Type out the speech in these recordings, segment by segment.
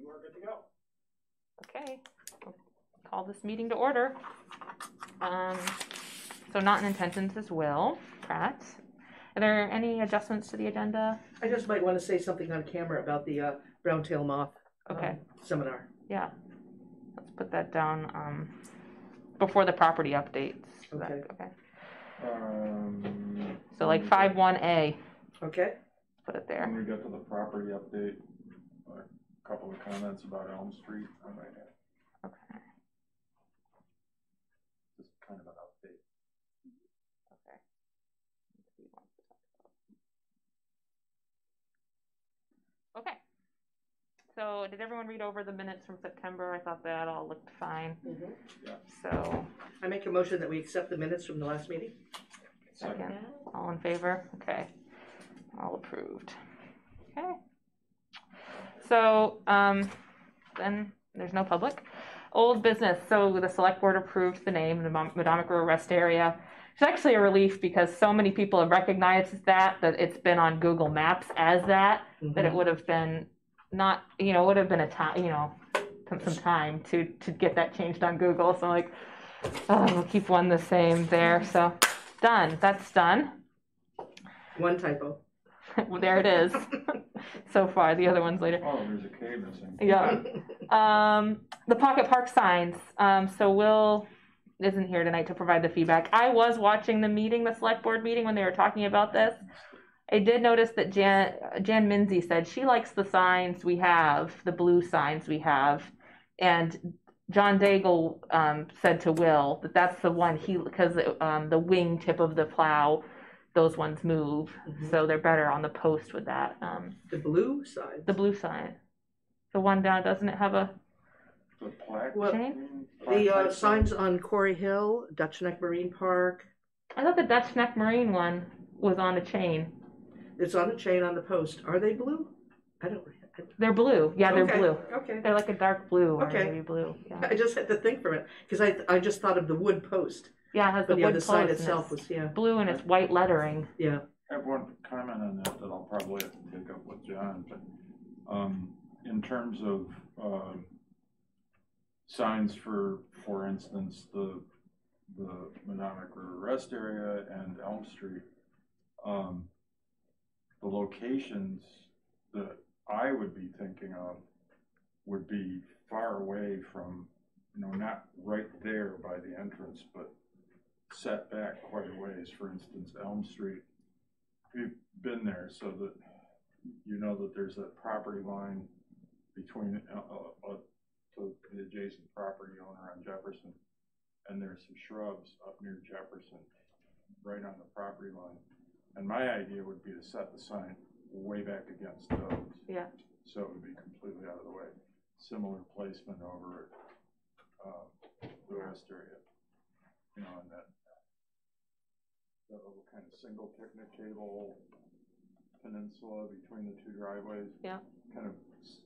You are good to go. Okay, I'll call this meeting to order. Um, So not in attendance is Will Pratt. Are there any adjustments to the agenda? I just might want to say something on camera about the uh, brown tail moth um, Okay. seminar. Yeah, let's put that down, um, before the property updates. Is that- Okay. Okay, Um, so like five one A, Okay? put it there. When there. we get to the property update, a couple of comments about Elm Street, I might have, Okay, just kind of an update. okay. Let's see what to talk about. Okay. So did everyone read over the minutes from September? I thought that all looked fine, Mhm. Yeah. so, I make a motion that we accept the minutes from the last meeting. second, all in favor? Okay, all approved. Okay. So, um, then, there's no public. Old business, so the select board approved the name, the Medomak Rest Area. It's actually a relief because so many people have recognized that, that it's been on Google Maps as that, that it would have been not, you know, would have been a time, you know, some, some time to, to get that changed on Google, so like, oh, we'll keep one the same there, so, done, that's done. One typo. Well, there it is. so far, the other one's later. Oh, there's a K missing. Yeah. Um, the Pocket Park signs. Um, so Will isn't here tonight to provide the feedback. I was watching the meeting, the select board meeting, when they were talking about this. I did notice that Jan Jan Minzy said she likes the signs we have, the blue signs we have, and John Daigle um, said to Will that that's the one he because um, the wing tip of the plow, those ones move, Mhm. so they're better on the post with that. Um, The blue side. the blue sign, the one down, doesn't it have a The plaque. Well, chain? The uh, signs on Corey Hill, Dutch Neck Marine Park, I thought the Dutch Neck Marine one was on a chain. it's on a chain on the post. Are they blue? I don't. I- They're blue. Yeah, they're Okay, blue. Okay. They're like a dark blue or Okay. maybe blue. Yeah, I just had to think for it because I I just thought of the wood post, yeah it has the but the wood other side post and itself it's was yeah blue and it's white lettering. yeah. I have one comment on that that I'll probably have to take up with John, but, um, in terms of, um, signs for, for instance, the, the Medomak River Rest Area and Elm Street, um, the locations that I would be thinking of would be far away from, you know, not right there by the entrance, but set back quite a ways. For instance, Elm Street, we've been there so that you know that there's a property line between, uh, uh, uh, to the adjacent property owner on Jefferson. And there's some shrubs up near Jefferson, right on the property line. And my idea would be to set the sign way back against those. Yeah. So it would be completely out of the way. Similar placement over uh, the rest area. You know, and that, kind of single picnic table peninsula between the two driveways. Yeah. Kind of s-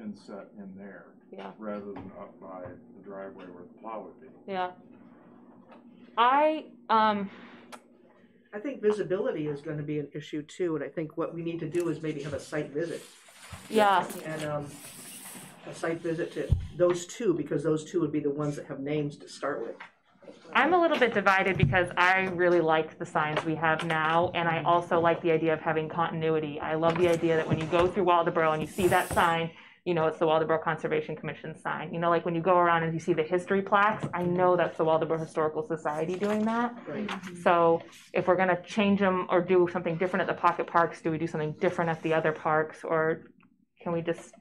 inset in there, Yeah, rather than up by the driveway where the plow would be. yeah. I um I think visibility is going to be an issue too, and I think what we need to do is maybe have a site visit yeah and um, a site visit to those two because those two would be the ones that have names to start with. I'm a little bit divided because I really like the signs we have now, and I also like the idea of having continuity. I love the idea that when you go through Waldoboro and you see that sign, you know it's the Waldoboro Conservation Commission sign. You know, like when you go around and you see the history plaques, I know that's the Waldoboro Historical Society doing that. Right. So if we're gonna change them or do something different at the pocket parks, do we do something different at the other parks, or can we just?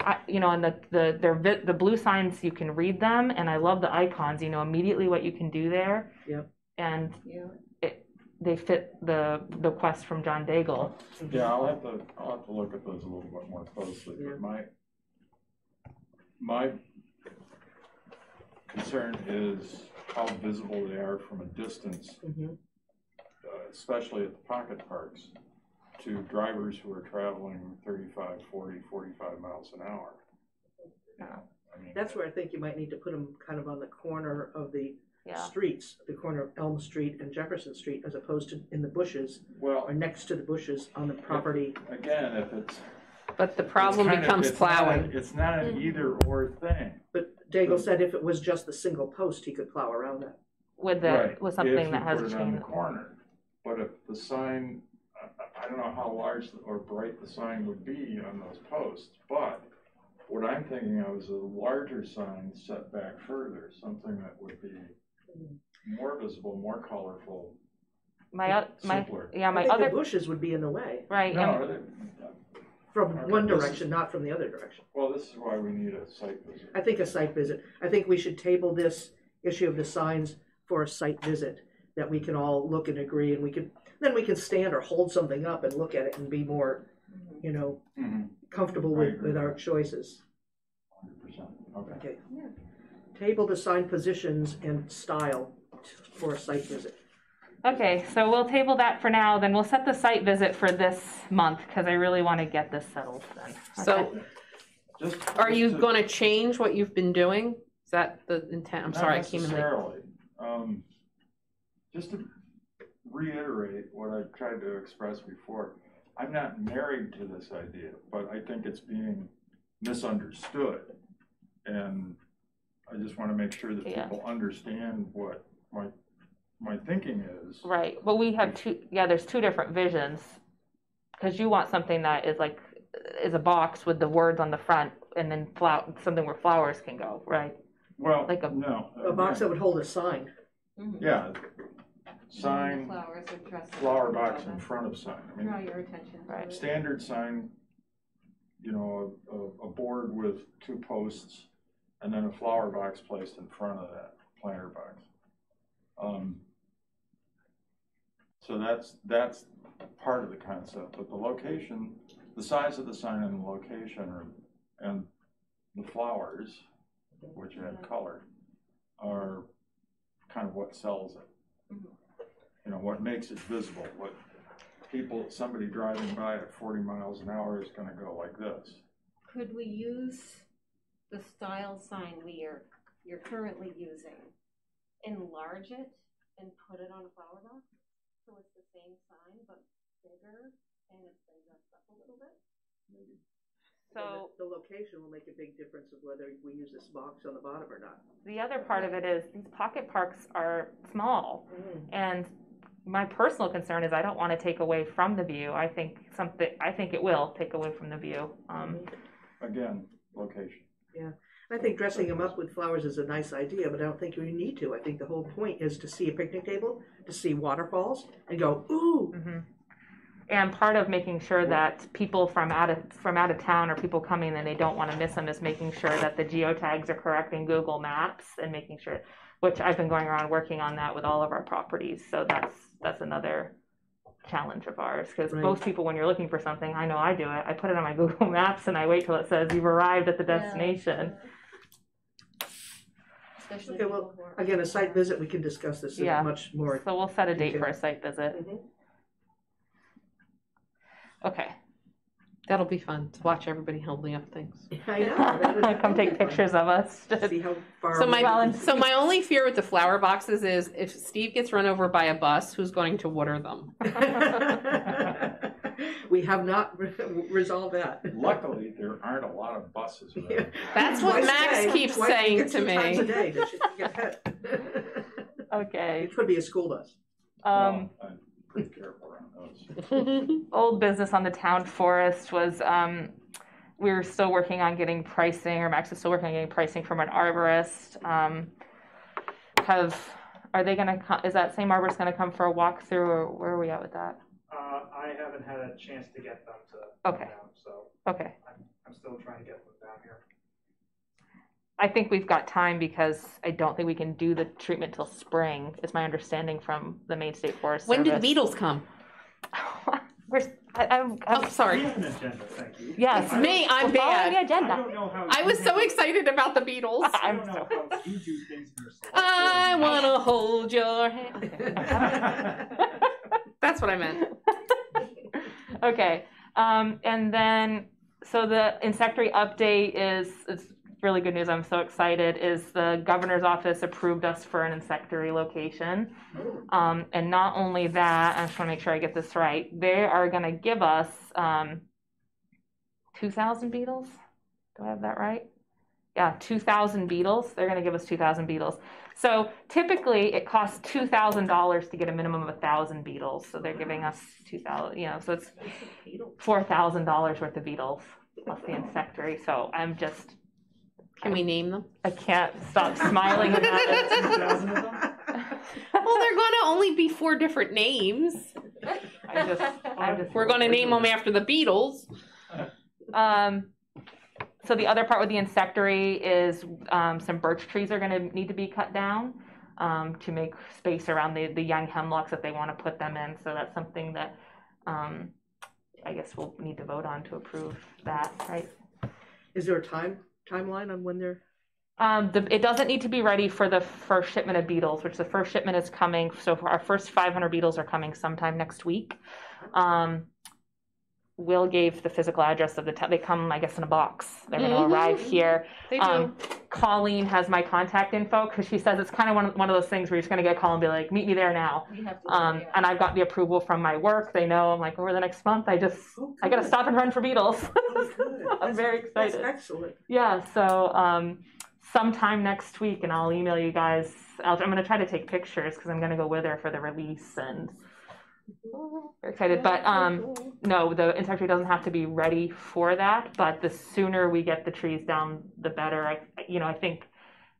I, you know, and the the they're vi- the blue signs you can read them, and I love the icons. You know immediately what you can do there. Yep. And Yeah. it, they fit the the quest from John Daigle. Yeah, I'll have to, I'll have to look at those a little bit more closely, Yeah. but my, my concern is how visible they are from a distance, Mhm. uh, especially at the pocket parks, to drivers who are traveling 35, 40, 45 miles an hour. You know, I mean, That's where I think you might need to put them kind of on the corner of the Yeah. streets, the corner of Elm Street and Jefferson Street, as opposed to in the bushes Well, or next to the bushes on the property. again, if it's, But the It's problem kind of- becomes it's not plowing. It's not an mm-hmm. either or thing. But Daigle said if it was just the single post, he could plow around that. with the, Right, with if something you that has a put it on chain. the corner. But if the sign, I, I- I don't know how large or bright the sign would be on those posts, but what I'm thinking of is a larger sign set back further, something that would be more visible, more colorful, My, oth- my, simpler. yeah, I my think the other, bushes would be in the way, right, No, and- they- from Okay, one this direction, not from the other direction. well, this is why we need a site visit. I think a site visit. I think we should table this issue of the signs for a site visit, that we can all look and agree, and we can, then we can stand or hold something up and look at it and be more, you know, Mhm, comfortable with, with our choices. Hundred percent, okay. Okay. Table the sign positions and style for a site visit. okay, so we'll table that for now, then we'll set the site visit for this month, because I really want to get this settled then. So Just- are just you to- gonna change what you've been doing? Is that the intent? I'm Not sorry, I came in late. necessarily. Um, just to reiterate what I've tried to express before, I'm not married to this idea, but I think it's being misunderstood. And I just want to make sure that Yeah. people understand what my, my thinking is. Right, but we have two, yeah, there's two different visions. Because you want something that is like, is a box with the words on the front and then flower, something where flowers can go, right? Well, Like a- no. A box that would hold a sign. Mm-hmm. Yeah, sign, Flowers are dressed. flower box in front of sign. I mean, Draw your attention. to Right. it. standard sign, you know, a, a, a board with two posts and then a flower box placed in front of that planter box. Um, So that's, that's part of the concept, but the location, the size of the sign and the location are, and the flowers, which add color, are kind of what sells it. You know, what makes it visible, what people, somebody driving by at forty miles an hour is gonna go like this. Could we use the style sign we are, you're currently using, enlarge it and put it on a flower box? So it's the same sign but bigger and it's been dressed up a little bit? Maybe. So The location will make a big difference of whether we use this box on the bottom or not. the other part of it is these pocket parks are small. Mm-hmm. And my personal concern is I don't want to take away from the view. I think something, I think it will take away from the view. Um, Again, location. Yeah, I think dressing them up with flowers is a nice idea, but I don't think you need to. I think the whole point is to see a picnic table, to see waterfalls, and go, ooh, mhm. And part of making sure that people from out of, from out of town or people coming and they don't want to miss them is making sure that the geotags are correct in Google Maps and making sure, which I've been going around working on that with all of our properties. So that's, that's another challenge of ours. Because Right. most people, when you're looking for something, I know I do it, I put it on my Google Maps and I wait till it says you've arrived at the Yeah. destination. Especially Okay, well, people who are- again, a site visit, we can discuss this Yeah. much more. So we'll set a date detail. for a site visit. Mhm. Okay. That'll be fun to watch everybody holding up things. I know. that would- Come take pictures of us. See how far. So away my we can so my only fear with the flower boxes is if Steve gets run over by a bus, who's going to water them? we have not re- resolved that. Luckily, there aren't a lot of buses around. That's what Twice a Max day, keeps twice- saying two to times a me. day that she can get hit. Okay. It could be a school bus. Um, Well, I'm pretty careful around those. old business on the town forest was um, we were still working on getting pricing, or Max is still working on getting pricing from an arborist. Um, have are they gonna? co- Is that same arborist gonna come for a walkthrough, or where are we at with that? Uh, I haven't had a chance to get them to Okay. come down, so Okay. I'm, I'm still trying to get them down here. I think we've got time because I don't think we can do the treatment till spring. Is my understanding from the Maine State Forest when did the Service. Beatles come? Where's, I, I'm, I'm, Oh, sorry. We have an agenda, thank you. Yes, I me. I'm We're the bad. I don't know how. I was so handle- excited about the Beatles. I I'm don't know so. how you do things in your I wanna hold your hand. That's what I meant. okay. Um, and then, so the insectary update is, it's really good news. I'm so excited. Is the governor's office approved us for an insectary location. Um, and not only that, I just want to make sure I get this right. They are going to give us um, two thousand beetles. Do I have that right? Yeah, two thousand beetles. They're gonna give us two thousand beetles. So typically, it costs two thousand dollars to get a minimum of thousand beetles. So they're giving us two thousand. You know, so it's four thousand dollars worth of beetles plus the insectary. So I'm just, Can we name them? I can't stop smiling about it. Two thousand of them? Well, they're gonna only be four different names. I just, I just. We're gonna name them after the Beatles. Um, so the other part with the insectary is um, some birch trees are going to need to be cut down um, to make space around the, the young hemlocks that they want to put them in. So that's something that um, I guess we'll need to vote on to approve that, right? Is there a time, timeline on when they're, Um, the, it doesn't need to be ready for the first shipment of beetles, which the first shipment is coming. So our first 500 beetles are coming sometime next week. Um, Will gave the physical address of the town. They come, I guess, in a box. They're going to Mhm. arrive here. They do. Um, Colleen has my contact info because she says it's kind of one of, one of those things where you're just going to get a call and be like, meet me there now. We have to. Um, and I've got the approval from my work. They know I'm like, over the next month, I just, Oh, I got to stop and run for beetles. Oh. I'm very That's excited. excellent. Yeah, so um, sometime next week, and I'll email you guys. I'll, I'm going to try to take pictures because I'm going to go with her for the release, and very excited. But um, no, the insectary doesn't have to be ready for that. But the sooner we get the trees down, the better. I, you know, I think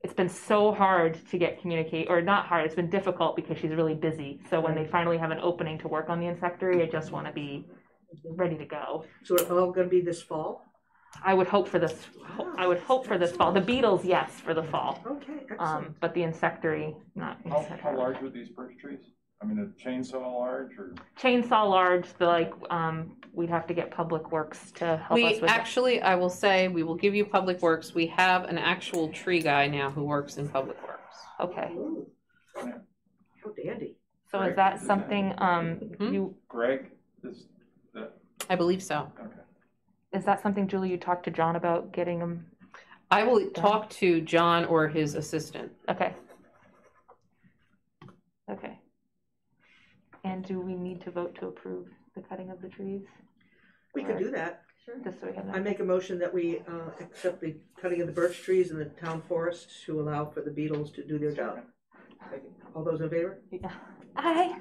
it's been so hard to get communicate, or not hard. It's been difficult because she's really busy. So when they finally have an opening to work on the insectary, I just want to be ready to go. So it's all gonna be this fall? I would hope for this. I would hope for this fall. The beetles, yes, for the fall. Okay, Um, excellent. but the insectary, not How, how large would these birch trees? I mean, a chainsaw large or? Chainsaw large, the like, um, we'd have to get Public Works to help us We with that. actually, I will say, we will give you Public Works. We have an actual tree guy now who works in Public Works. Okay, Ooh. How dandy. so is that something, um, Hmm? you, Greg, is that, I believe so. okay. is that something, Julie, you talked to John about getting them? I will talk to John or his assistant. Okay. Okay. And do we need to vote to approve the cutting of the trees? We could do that. Just so we have I that. make a motion that we uh, accept the cutting of the birch trees in the town forest to allow for the beetles to do their job. All those in favor? Yeah. Aye.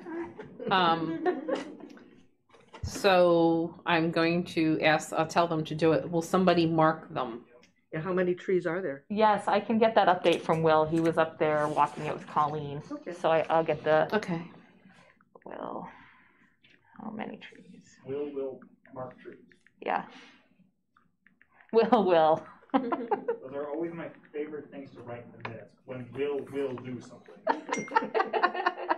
Um, so I'm going to ask, I'll tell them to do it. Will somebody mark them? Yeah, how many trees are there? Yes, I can get that update from Will. He was up there walking it with Colleen. Okay. So I, I'll get the Okay. Will. How many trees? Will, will, mark trees. Yeah. Will, will. Those are always my favorite things to write in the minutes, when will, will do something.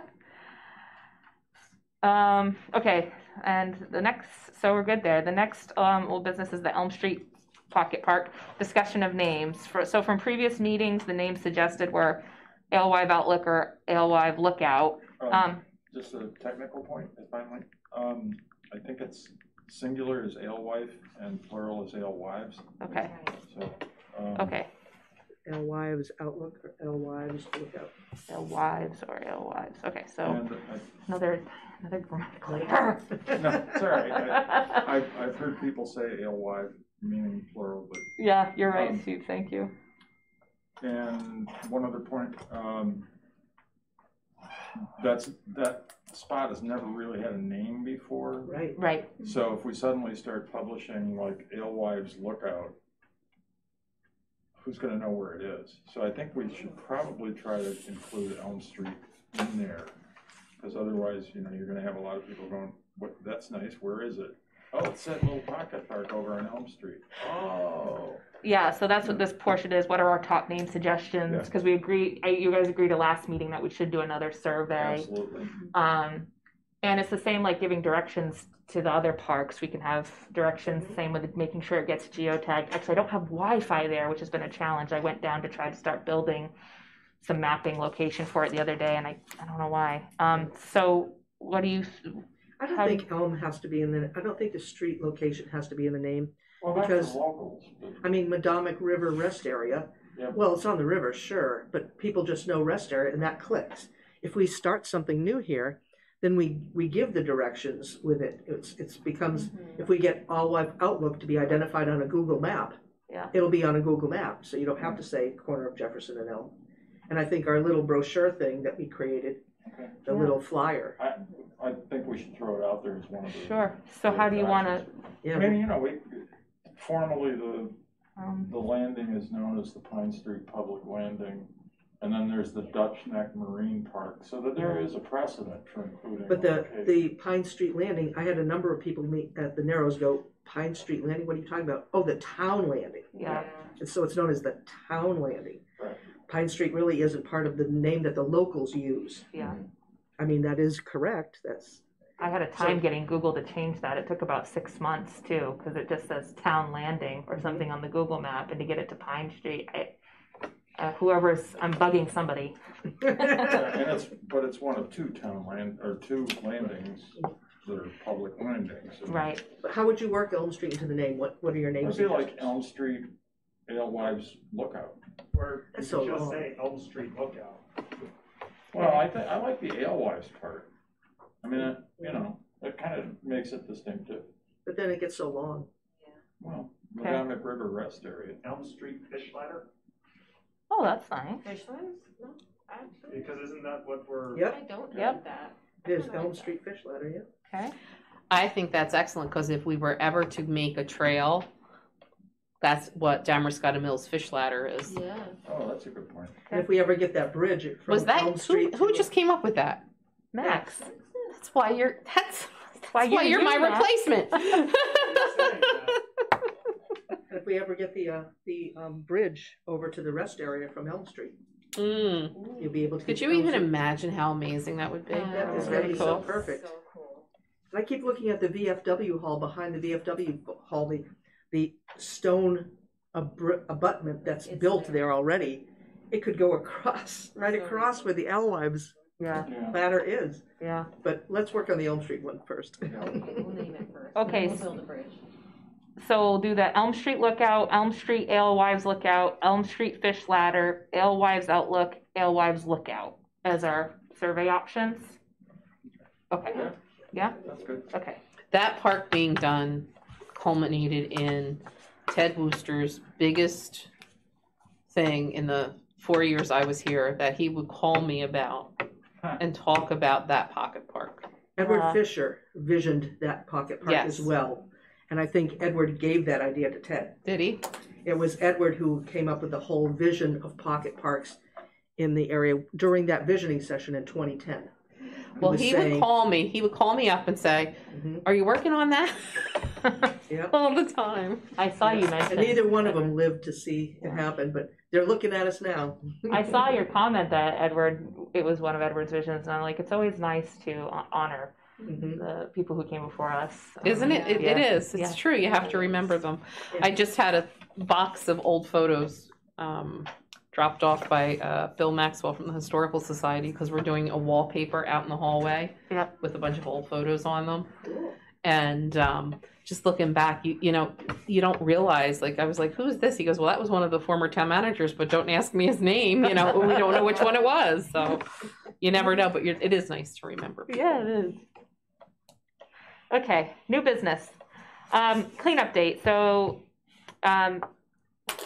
Um, okay, and the next, so we're good there. The next, um, old business is the Elm Street Pocket Park. Discussion of names. For, so from previous meetings, the names suggested were Alewife Outlook or Alewife Lookout. Um, Just a technical point, if I might. Um, I think it's singular is alewife and plural is alewives, okay, so. um, okay. Alewives Outlook or Alewives Lookout? Alewives or Alewives. Okay, so And another, another grammatical error. No, it's all right. I- I've, I've heard people say alewife meaning plural, but Yeah, you're right, Um, Steve, thank you. And one other point, um, that's, that spot has never really had a name before. Right. Right, So if we suddenly start publishing like Alewives Lookout, who's gonna know where it is? So I think we should probably try to include Elm Street in there. Cause otherwise, you know, you're gonna have a lot of people going, what, that's nice, where is it? Oh, it's that little pocket park over on Elm Street. Oh. Yeah, so that's what this portion is. What are our top name suggestions? Yeah. Because we agreed, I- you guys agreed at last meeting that we should do another survey. Absolutely. Um, and it's the same like giving directions to the other parks. We can have directions, same with making sure it gets geotagged. Actually, I don't have Wi-Fi there, which has been a challenge. I went down to try to start building some mapping location for it the other day, and I, I don't know why. Um, so what do you, I don't How do- think Elm has to be in the, I don't think the street location has to be in the name. Well, that's Because- the locals. but- I mean, Medomak River Rest Area, Yeah. well, it's on the river, sure, but people just know rest area and that clicks. If we start something new here, then we, we give the directions with it. It's, it's becomes, Mm-hmm. if we get Alewife Outlook to be identified on a Google map, Yeah. it'll be on a Google map, so you don't have to say corner of Jefferson and Elm. And I think our little brochure thing that we created, Okay. the Yeah. little flyer, I, I think we should throw it out there as one of the. Sure. So how do you want to? I yeah, mean, you know, we, formally, the, Um, the landing is known as the Pine Street Public Landing. And then there's the Dutch Neck Marine Park, so that there is a precedent for including. but the, location. the Pine Street Landing, I had a number of people meet at the Narrows go, Pine Street Landing, what are you talking about? Oh, the town landing. yeah. And so it's known as the town landing. Right. Pine Street really isn't part of the name that the locals use. Yeah. I mean, that is correct, that's, I had a time getting Google to change that. It took about six months too, because it just says Town Landing or something on the Google map, and to get it to Pine Street, I, uh, whoever's, I'm bugging somebody. And it's, but it's one of two town land, or two landings that are public landings. and Right. but how would you work Elm Street into the name? What, what are your names? It'd be like Elm Street Alewives Lookout. Or you That's could just long. say Elm Street Lookout. Well, I think, I like the Alewives part. I mean, it- you mm-hmm. know, it kind of makes it distinctive. But then it gets so long. Well, Okay. Medomak River Rest Area. Elm Street Fish Ladder, Oh, that's nice. Fish ones? No, actually, because isn't that what we're? Yep. I don't Yep. have that. There's I like Elm that. Street Fish Ladder, yeah. Okay. I think that's excellent because if we were ever to make a trail, that's what Damariscotta Mills Fish Ladder is. Yeah. Oh, that's a good point. And if we ever get that bridge from Was that Elm who, Street. who to- just came up with that? Max. That's why you're that's, that's why why, you you're my that. replacement. If we ever get the, uh, the, um, bridge over to the rest area from Elm Street, Mm. you'll be able to. Could you Elm even Street. imagine how amazing that would be? That is Very gonna be so cool. perfect. So cool. I keep looking at the VFW hall, behind the VFW hall, the, the stone abr- abutment that's It's built there. there already. It could go across, right So- across where the Alewives Yeah. Yeah. ladder is. Yeah. But let's work on the Elm Street one first. Okay, we'll name it first. Okay, We'll build a bridge. So we'll do the Elm Street Lookout, Elm Street Alewives Lookout, Elm Street Fish Ladder, Alewives Outlook, Alewives Lookout as our survey options. Okay. Yeah. Yeah. That's good. Okay. That park being done culminated in Ted Wooster's biggest thing in the four years I was here that he would call me about Huh. And talk about that pocket park. Edward Uh, Fisher visioned that pocket park Yes. as well. And I think Edward gave that idea to Ted. Did he? It was Edward who came up with the whole vision of pocket parks in the area during that visioning session in 2010. Well, was he saying- would call me. He would call me up and say, Mhm. "Are you working on that?" Yeah. All the time. I saw you And neither one of them lived to see it happen, but they're looking at us now. I saw your comment that Edward, it was one of Edward's visions, and I'm like, it's always nice to ho- honor Mhm. the people who came before us. Isn't it? It, it Yeah. is. It's Yeah. true. You have to remember them. I just had a box of old photos um, dropped off by uh, Bill Maxwell from the Historical Society because we're doing a wallpaper out in the hallway Yep. with a bunch of old photos on them. And um, just looking back, you you know, you don't realize. Like I was like, "Who's this?" He goes, "Well, that was one of the former town managers, but don't ask me his name. You know, we don't know which one it was, so you never know. But you're, it is nice to remember. Yeah, it is. Okay, new business. Um, cleanup date. So, um,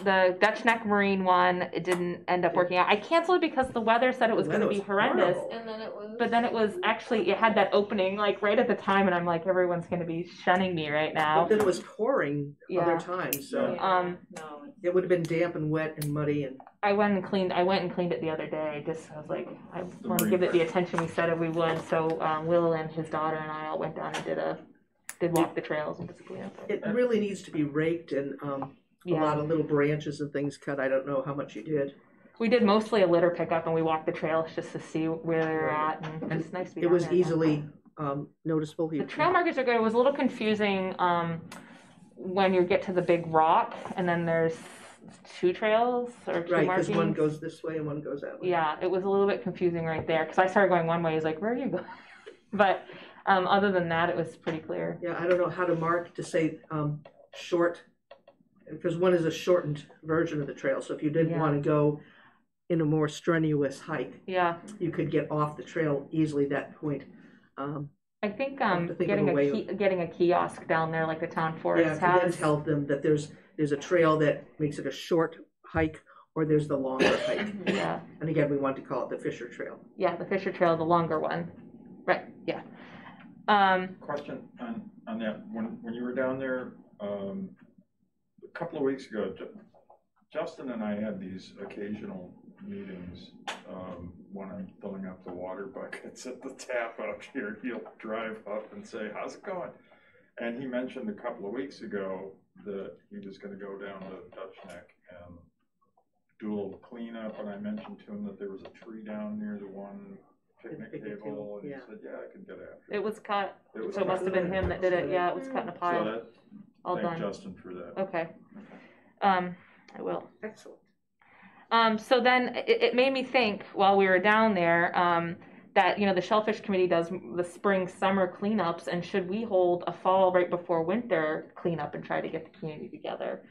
the Dutch Neck Marine one, it didn't end up working out. I canceled it because the weather said it was going to be horrendous. horrible. And then it was. But then it was actually, it had that opening like right at the time, and I'm like, everyone's going to be shunning me right now. But now. then it was pouring Yeah. other times, so Yeah, Um, No, it would have been damp and wet and muddy and I went and cleaned. I went and cleaned it the other day. Just I was like, I want to give it the attention we said we would. So um, Will and his daughter and I all went down and did a did walk the trails and just clean up. it really needs to be raked and um, a Yeah. lot of little branches and things cut. I don't know how much you did. We did mostly a litter pickup and we walked the trails just to see where they're at and, it's nice to be It down was there. easily um, noticeable. Here. The trail markers are good. It was a little confusing um, when you get to the big rock and then there's two trails or two Right, because markings. one goes this way and one goes that way. Yeah, it was a little bit confusing right there because I started going one way. He's like, "Where are you going?" but um, other than that, it was pretty clear. Yeah, I don't know how to mark to say um, short, because one is a shortened version of the trail. So if you did Yeah. want to go in a more strenuous hike, Yeah, you could get off the trail easily at that point. Um, I think um, to think of getting a a, way ki- getting a kiosk down there like the town yeah, forest to then has. tell them that there's, there's a trail that makes it a short hike, or there's the longer hike. Yeah, And again, we want to call it the Fisher Trail. yeah, the Fisher Trail, the longer one. Right, yeah. Um, Question on, on that, when, when you were down there, um, a couple of weeks ago, Ju- Justin and I had these occasional meetings, um, when I'm filling up the water buckets at the tap up here, he'll drive up and say, how's it going? And he mentioned a couple of weeks ago that he was gonna go down to Dutch Neck and do a little cleanup, and I mentioned to him that there was a tree down near the one picnic Picnic table, table, and he yeah. said, yeah, I could get after it. it was cut, It was so it must have been him that did it, yeah, it was cut in a So pile, that, all thank done. Justin for that. Okay. Um, I will. Excellent. Um, so then it, it made me think while we were down there um, that you know the shellfish committee does the spring summer cleanups, and should we hold a fall right before winter cleanup and try to get the community together?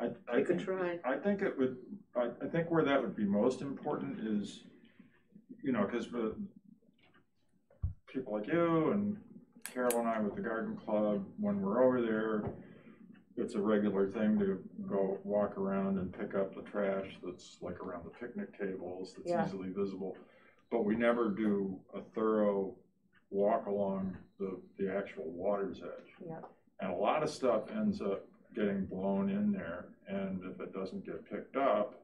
I, I You could think, try. I think it would, I, I think where that would be most important is, you know, cause the people like you and Carol and I with the garden club, when we're over there, it's a regular thing to go walk around and pick up the trash that's like around the picnic tables, Yeah. that's easily visible. But we never do a thorough walk along the, the actual water's edge. Yeah. And a lot of stuff ends up getting blown in there, and if it doesn't get picked up,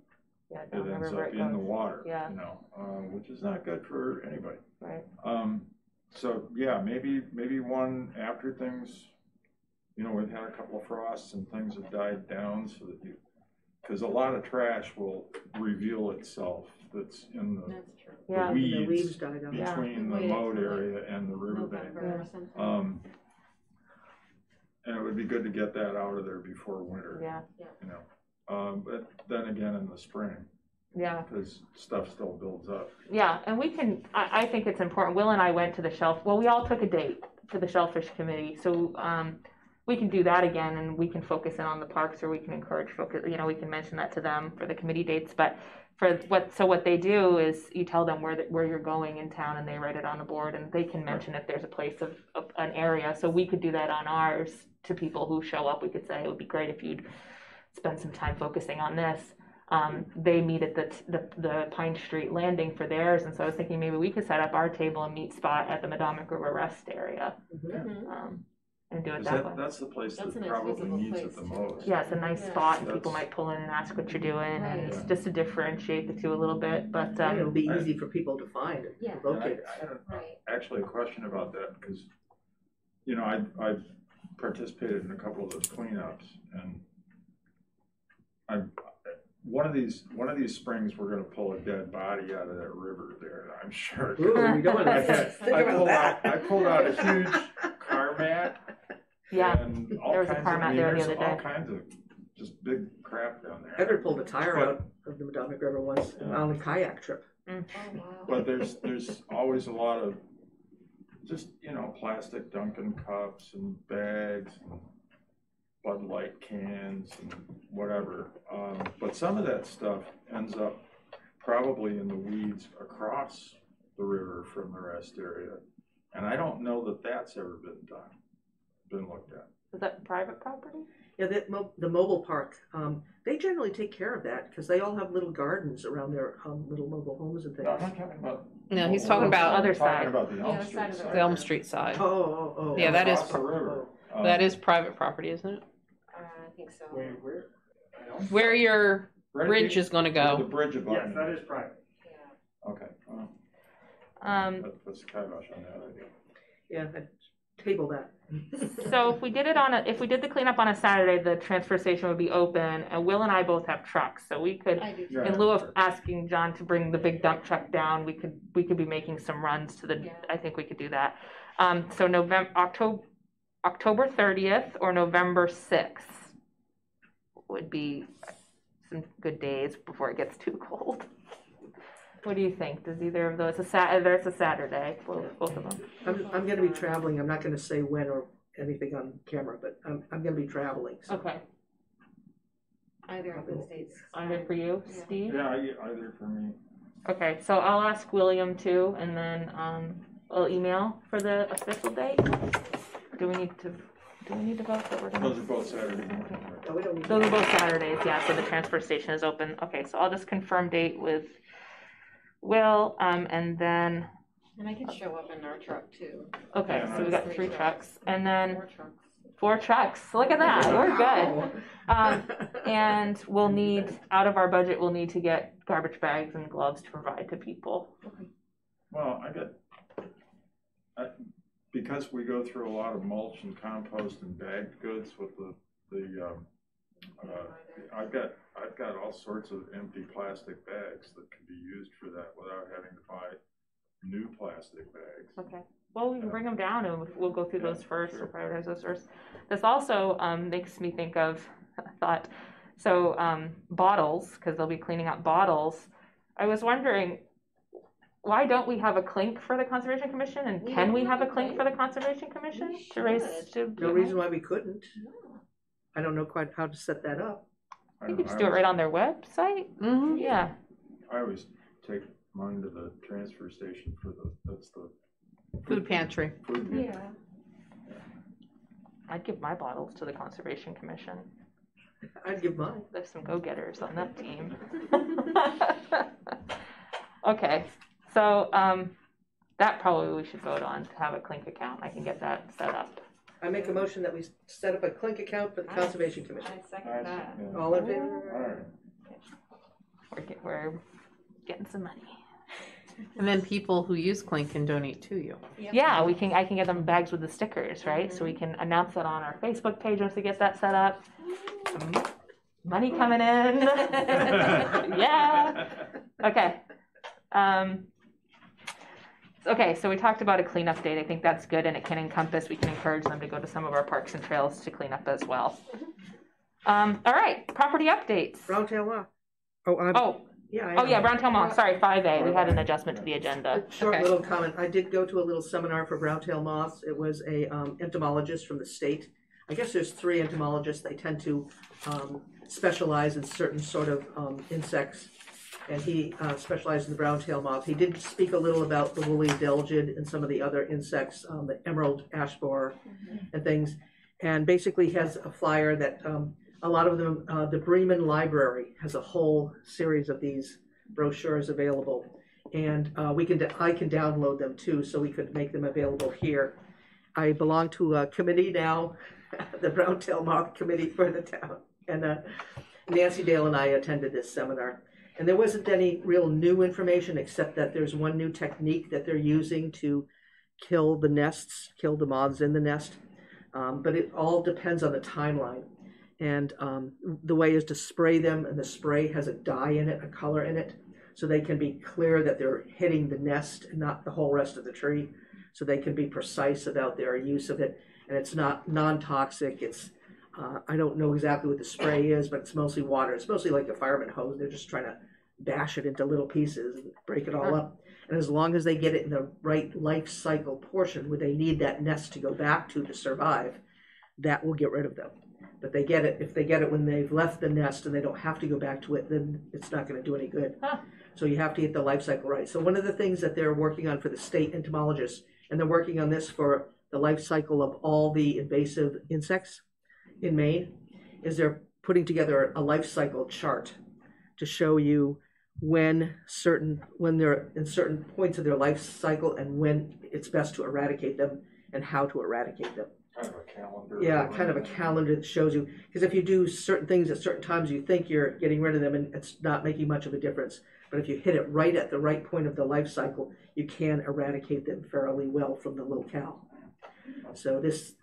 Yeah, it down the ends river up it in the goes. water, Yeah. you know, uh, which is not good for anybody. Right. Um, so, yeah, maybe, maybe one after things, you know, we've had a couple of frosts and things have died down so that you, because a lot of trash will reveal itself that's in the That's true. the Yeah. And the leaves weeds died out. Yeah. between the Wait, moat area and the riverbank. November or something. Um, and it would be good to get that out of there before winter, Yeah. you know. Um, but then again in the spring, Yeah. because stuff still builds up. Yeah, and we can, I, I think it's important, Will and I went to the shelf, well, we all took a date to the Shellfish Committee, so, um, we can do that again, and we can focus in on the parks, or we can encourage focus, you know, we can mention that to them for the committee dates, but for what, so what they do is, you tell them where, the- where you're going in town, and they write it on the board, and they can mention if there's a place of, of an area, so we could do that on ours to people who show up, we could say, it would be great if you'd spend some time focusing on this, um, they meet at the, the, the Pine Street landing for theirs, and so I was thinking maybe we could set up our table and meet spot at the Medomak River Rest area, Mhm. um, and do it 'Cause that that, way. that's the place That's that a probably visible needs it the too. most. Yeah, it's a nice Yeah. spot, and people That's- might pull in and ask what you're doing, and it's Right. just to differentiate the two a little bit, but, And it'll um, be easy for people to find and Yeah. And I, locate. I had a- Right. actually a question about that, because, you know, I, I've participated in a couple of those cleanups, and I'm, one of these, one of these springs, we're gonna pull a dead body out of that river there, I'm sure. Ooh, we don't wanna I had- think I about pulled out, that. I pulled out a huge car mat, yeah, and all There was a kinds car of, mat I mean, there the there's other all day. kinds of, just big crap down there. Edward pulled a tire But- out of the Medomak River once Yeah. on a kayak trip. Oh, wow. But there's, there's always a lot of, just, you know, plastic Dunkin' cups and bags and Bud Light cans and whatever. Um, but some of that stuff ends up probably in the weeds across the river from the rest area. And I don't know that that's ever been done, been looked at. is that private property? Yeah, the, mo- the mobile park, um, they generally take care of that because they all have little gardens around their, um, little mobile homes and things. No, I'm not talking about. No, he's talking about- I'm Other talking about the The Elm other Street side of the side. The Elm Street side. Oh, oh, oh. Yeah, that is Across the river. Um, That is private property, isn't it? Uh, I think so. Wait, where? I Where your right bridge at is gonna the- The go. bridge Yes, that is private. Yeah. Okay, well, Um, that- that's the kibosh on that idea. Yeah, I'd table that. So if we did it on a, if we did the cleanup on a Saturday, the transfer station would be open, and Will and I both have trucks, so we could, I do. too. In lieu of asking John to bring the big dump truck down, we could, we could be making some runs to the, Yeah. I think we could do that. Um, so November, October, October thirtieth or November sixth would be some good days before it gets too cold. What do you think? Does either of those, a Sat, there's a Saturday, both, both of them. I'm, I'm gonna be traveling, I'm not gonna say when or anything on camera, but I'm, I'm gonna be traveling, so. Okay, Either of those dates. either for you, Yeah. Steve? Yeah, I- either for me. Okay, so I'll ask William too, and then, um, little email for the official date? Do we need to, do we need to vote that we're gonna? Those are both Saturday morning, right? No, we don't need Those are both Saturdays, yeah, so the transfer station is open. Okay, so I'll just confirm date with Will, um, and then, And I can show up in our truck too. okay, so we got three trucks, and then Four trucks. four trucks. Look at that, we're good. Um, and we'll need, out of our budget, we'll need to get garbage bags and gloves to provide to people. Well, I got, I, because we go through a lot of mulch and compost and bagged goods with the, the, um, uh, I've got, I've got all sorts of empty plastic bags that can be used for that without having to buy new plastic bags. Okay, well, we can bring them down and we'll go through those first, we'll prioritize those first. This also, um, makes me think of a thought, so, um, bottles, cause they'll be cleaning up bottles. I was wondering, why don't we have a Clynk for the Conservation Commission, and We can we have have a a Clynk for the Conservation Commission? To raise, should. to. No reason why we couldn't. No. I don't know quite how to set that up. I You know, could just do it right on their website, Mhm. yeah. I always take mine to the transfer station for the, that's the. Food pantry. Food pantry. Yeah. I'd give my bottles to the Conservation Commission. I'd give mine. There's some go-getters on that team. Okay, so, um, that probably we should vote on, to have a Clynk account, I can get that set up. I make a motion that we set up a Clynk account for the Conservation Commission. I I second that. see. All in All favor? right. We're, get- we're getting some money. And then people who use Clynk can donate to you. Yep. Yeah, we can, I can get them bags with the stickers, right? So we can announce that on our Facebook page once we get that set up. Some Money coming in. Yeah, okay. Um, okay, so we talked about a cleanup date. I think that's good and it can encompass, we can encourage them to go to some of our parks and trails to clean up as well. Um, all right, property updates. Brown tail law. Oh, I'm, Oh, yeah. I oh am. yeah, Brown Tail Moth, sorry, five A, we had an adjustment to the agenda. A Short Okay. little comment. I did go to a little seminar for brown tail moths. It was a um, entomologist from the state. I guess there's three entomologists. They tend to um, specialize in certain sort of um, insects. And he uh, specialized in the brown tail moth. He did speak a little about the woolly adelgid and some of the other insects, um, the emerald ash borer and things. And basically has a flyer that um, a lot of them, uh, the Bremen Library has a whole series of these brochures available. And uh, we can, I can download them too, so we could make them available here. I belong to a committee now, the Brown Tail Moth Committee for the town. And uh, Nancy Dale and I attended this seminar. And there wasn't any real new information except that there's one new technique that they're using to kill the nests, kill the moths in the nest. Um, but it all depends on the timeline. And um, the way is to spray them, and the spray has a dye in it, a color in it, so they can be clear that they're hitting the nest and not the whole rest of the tree. So they can be precise about their use of it, and it's not non-toxic. It's uh, I don't know exactly what the spray is, but it's mostly water. It's mostly like a fireman hose. They're just trying to bash it into little pieces and break it all up. And as long as they get it in the right life cycle portion where they need that nest to go back to to survive, that will get rid of them. But they get it if they get it when they've left the nest and they don't have to go back to it, then it's not going to do any good. Huh. So you have to get the life cycle right. So one of the things that they're working on for the state entomologists, and they're working on this for the life cycle of all the invasive insects in Maine, is they're putting together a life cycle chart to show you when certain when they're in certain points of their life cycle and when it's best to eradicate them and how to eradicate them. Kind of a calendar. Yeah, kind of a calendar that shows you because if you do certain things at certain times, you think you're getting rid of them, and it's not making much of a difference. But if you hit it right at the right point of the life cycle, you can eradicate them fairly well from the locale. So this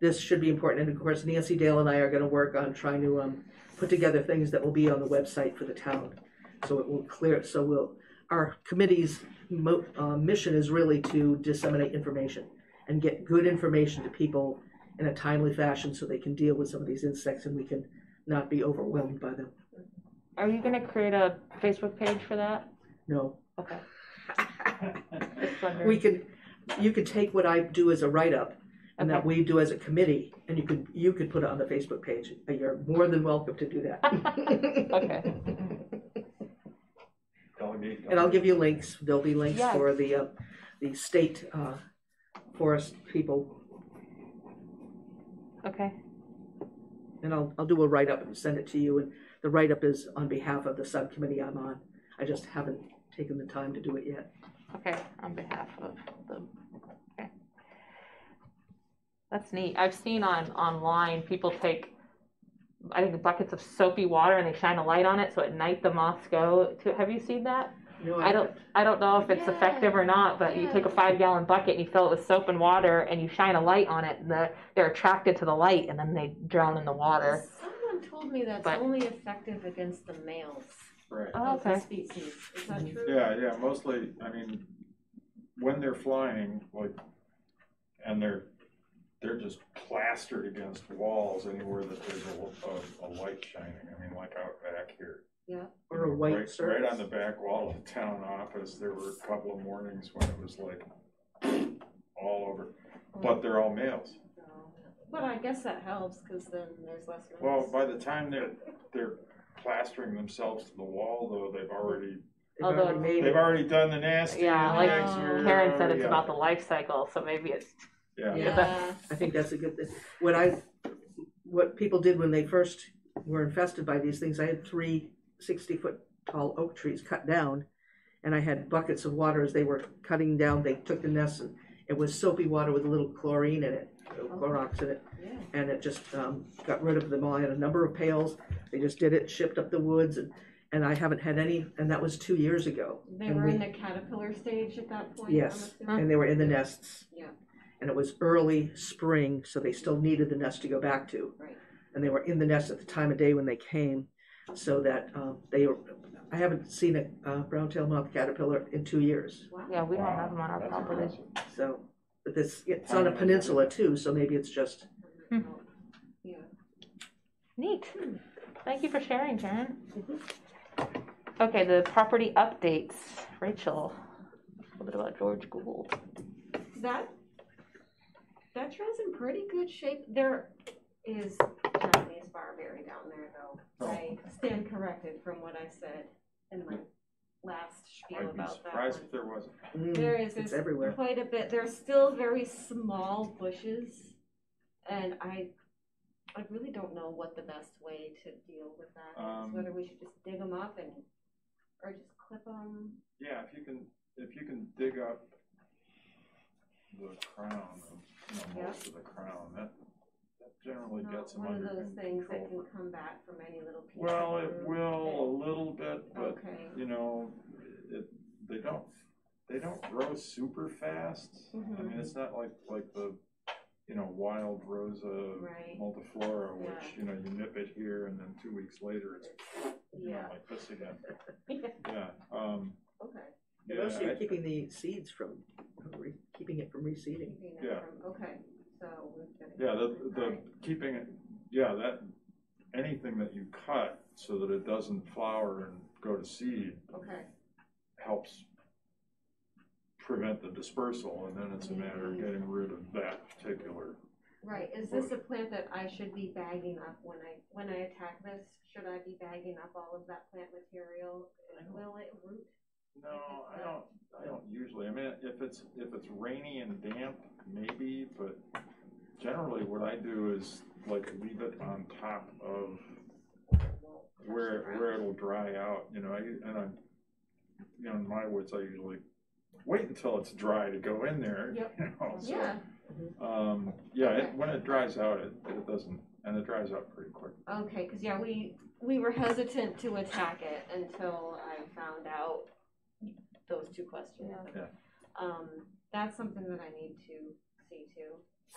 this should be important, and of course, Nancy Dale and I are going to work on trying to um, put together things that will be on the website for the town, so it will clear. So we'll our committee's mo- uh, mission is really to disseminate information and get good information to people in a timely fashion so they can deal with some of these insects and we can not be overwhelmed by them. Are you gonna create a Facebook page for that? No. Okay. Just wondering. We could, you could take what I do as a write-up and that we do as a committee and you could, you could put it on the Facebook page. You're more than welcome to do that. Okay. And I'll give you links. There'll be links Yeah. for the, uh, the state, uh, forest people. Okay, And I'll, I'll do a write-up and send it to you, and the write-up is on behalf of the subcommittee I'm on. I just haven't taken the time to do it yet. okay, on behalf of the, okay. That's neat. I've seen on, online, people take, I think buckets of soapy water and they shine a light on it, so at night the moths go to, have you seen that? No, I don't, I don't know if it's effective or not, but you take a five gallon bucket and you fill it with soap and water and you shine a light on it and the, they're attracted to the light and then they drown in the water. Someone told me that's But- only effective against the males Right. Oh, of the okay. species. Is that true? Yeah, yeah, mostly, I mean, when they're flying, like, and they're, they're just plastered against walls anywhere that there's a, a, a light shining, I mean, like out back here. Yeah. Or a Right- white Right surface. on the back wall of the town office, there were a couple of mornings when it was like all over, but they're all males. No. But I guess that helps because then there's less males. Well, by the time they're, they're plastering themselves to the wall, though, they've already, They've Although- already made they've it. already done the nasty. Yeah, like things oh. or- Karen said it's yeah, about the life cycle, so maybe it's, Yeah, yeah. I think that's a good thing. What I, what people did when they first were infested by these things, I had three 60-foot tall oak trees cut down, and I had buckets of water as they were cutting down. They took the nests, and it was soapy water with a little chlorine in it, Clorox in it, Yeah. and it just um, got rid of them all. I had a number of pails. They just did it, shipped up the woods, and, and I haven't had any, and that was two years ago. They And were we- in the caterpillar stage at that point. Yes, and they were in the nests. Yeah. And it was early spring, so they still needed the nest to go back to. Right. And they were in the nest at the time of day when they came, so that um, they were. I haven't seen a uh, brown tail moth caterpillar in two years. Wow. yeah, we don't have them on our That's property. impressive. So, but this it's on a peninsula too, so maybe it's just. Hmm. Yeah. Neat. Thank you for sharing, Karen. Okay, the property updates. Rachel, a little bit about George Gould. That that trail's in pretty good shape. There is Japanese barberry down there, though. Oh. I stand corrected from what I said in my last spiel I'd be about that surprised one. if there wasn't. mm, There is It's there's everywhere. quite a bit. There's still very small bushes, and I I really don't know what the best way to deal with that is. Um, Whether we should just dig them up and or just clip them. Yeah, if you can, if you can dig up the crown, of, you know, Yeah. most of the crown, that, that generally Not gets them one of under those things that control. can come back from any little piece. Well, of it root. will a little bit, but, Okay. you know, it, they don't, they don't grow super fast. I mean, it's not like, like the, you know, wild rosa Right. multiflora, which, Yeah. you know, you nip it here and then two weeks later it's, you know, Yeah. like this again. Yeah, um, Okay. Yeah, mostly I- keeping the seeds from, re- keeping it from reseeding. Keeping it Yeah. from- Okay, so we're getting. Yeah, the, the, keeping it, yeah, that, anything that you cut so that it doesn't flower and go to seed Okay, helps prevent the dispersal, and then it's a matter of mm-hmm. getting rid of that particular. right, is this a plant that I should be bagging up when I, when I attack this? Should I be bagging up all of that plant material? Will it root? No, I don't, I don't usually, I mean, if it's, if it's rainy and damp, maybe, but generally what I do is like leave it on top of where, where it'll dry out, you know, I, and I, you know, in my woods, I usually wait until it's dry to go in there, Yep. you know, so. Yeah, Um, yeah, it, when it dries out, it, it doesn't, and it dries out pretty quick. okay, cause yeah, we, we were hesitant to attack it until I found out those two questions. Yeah. Um, that's something that I need to see to.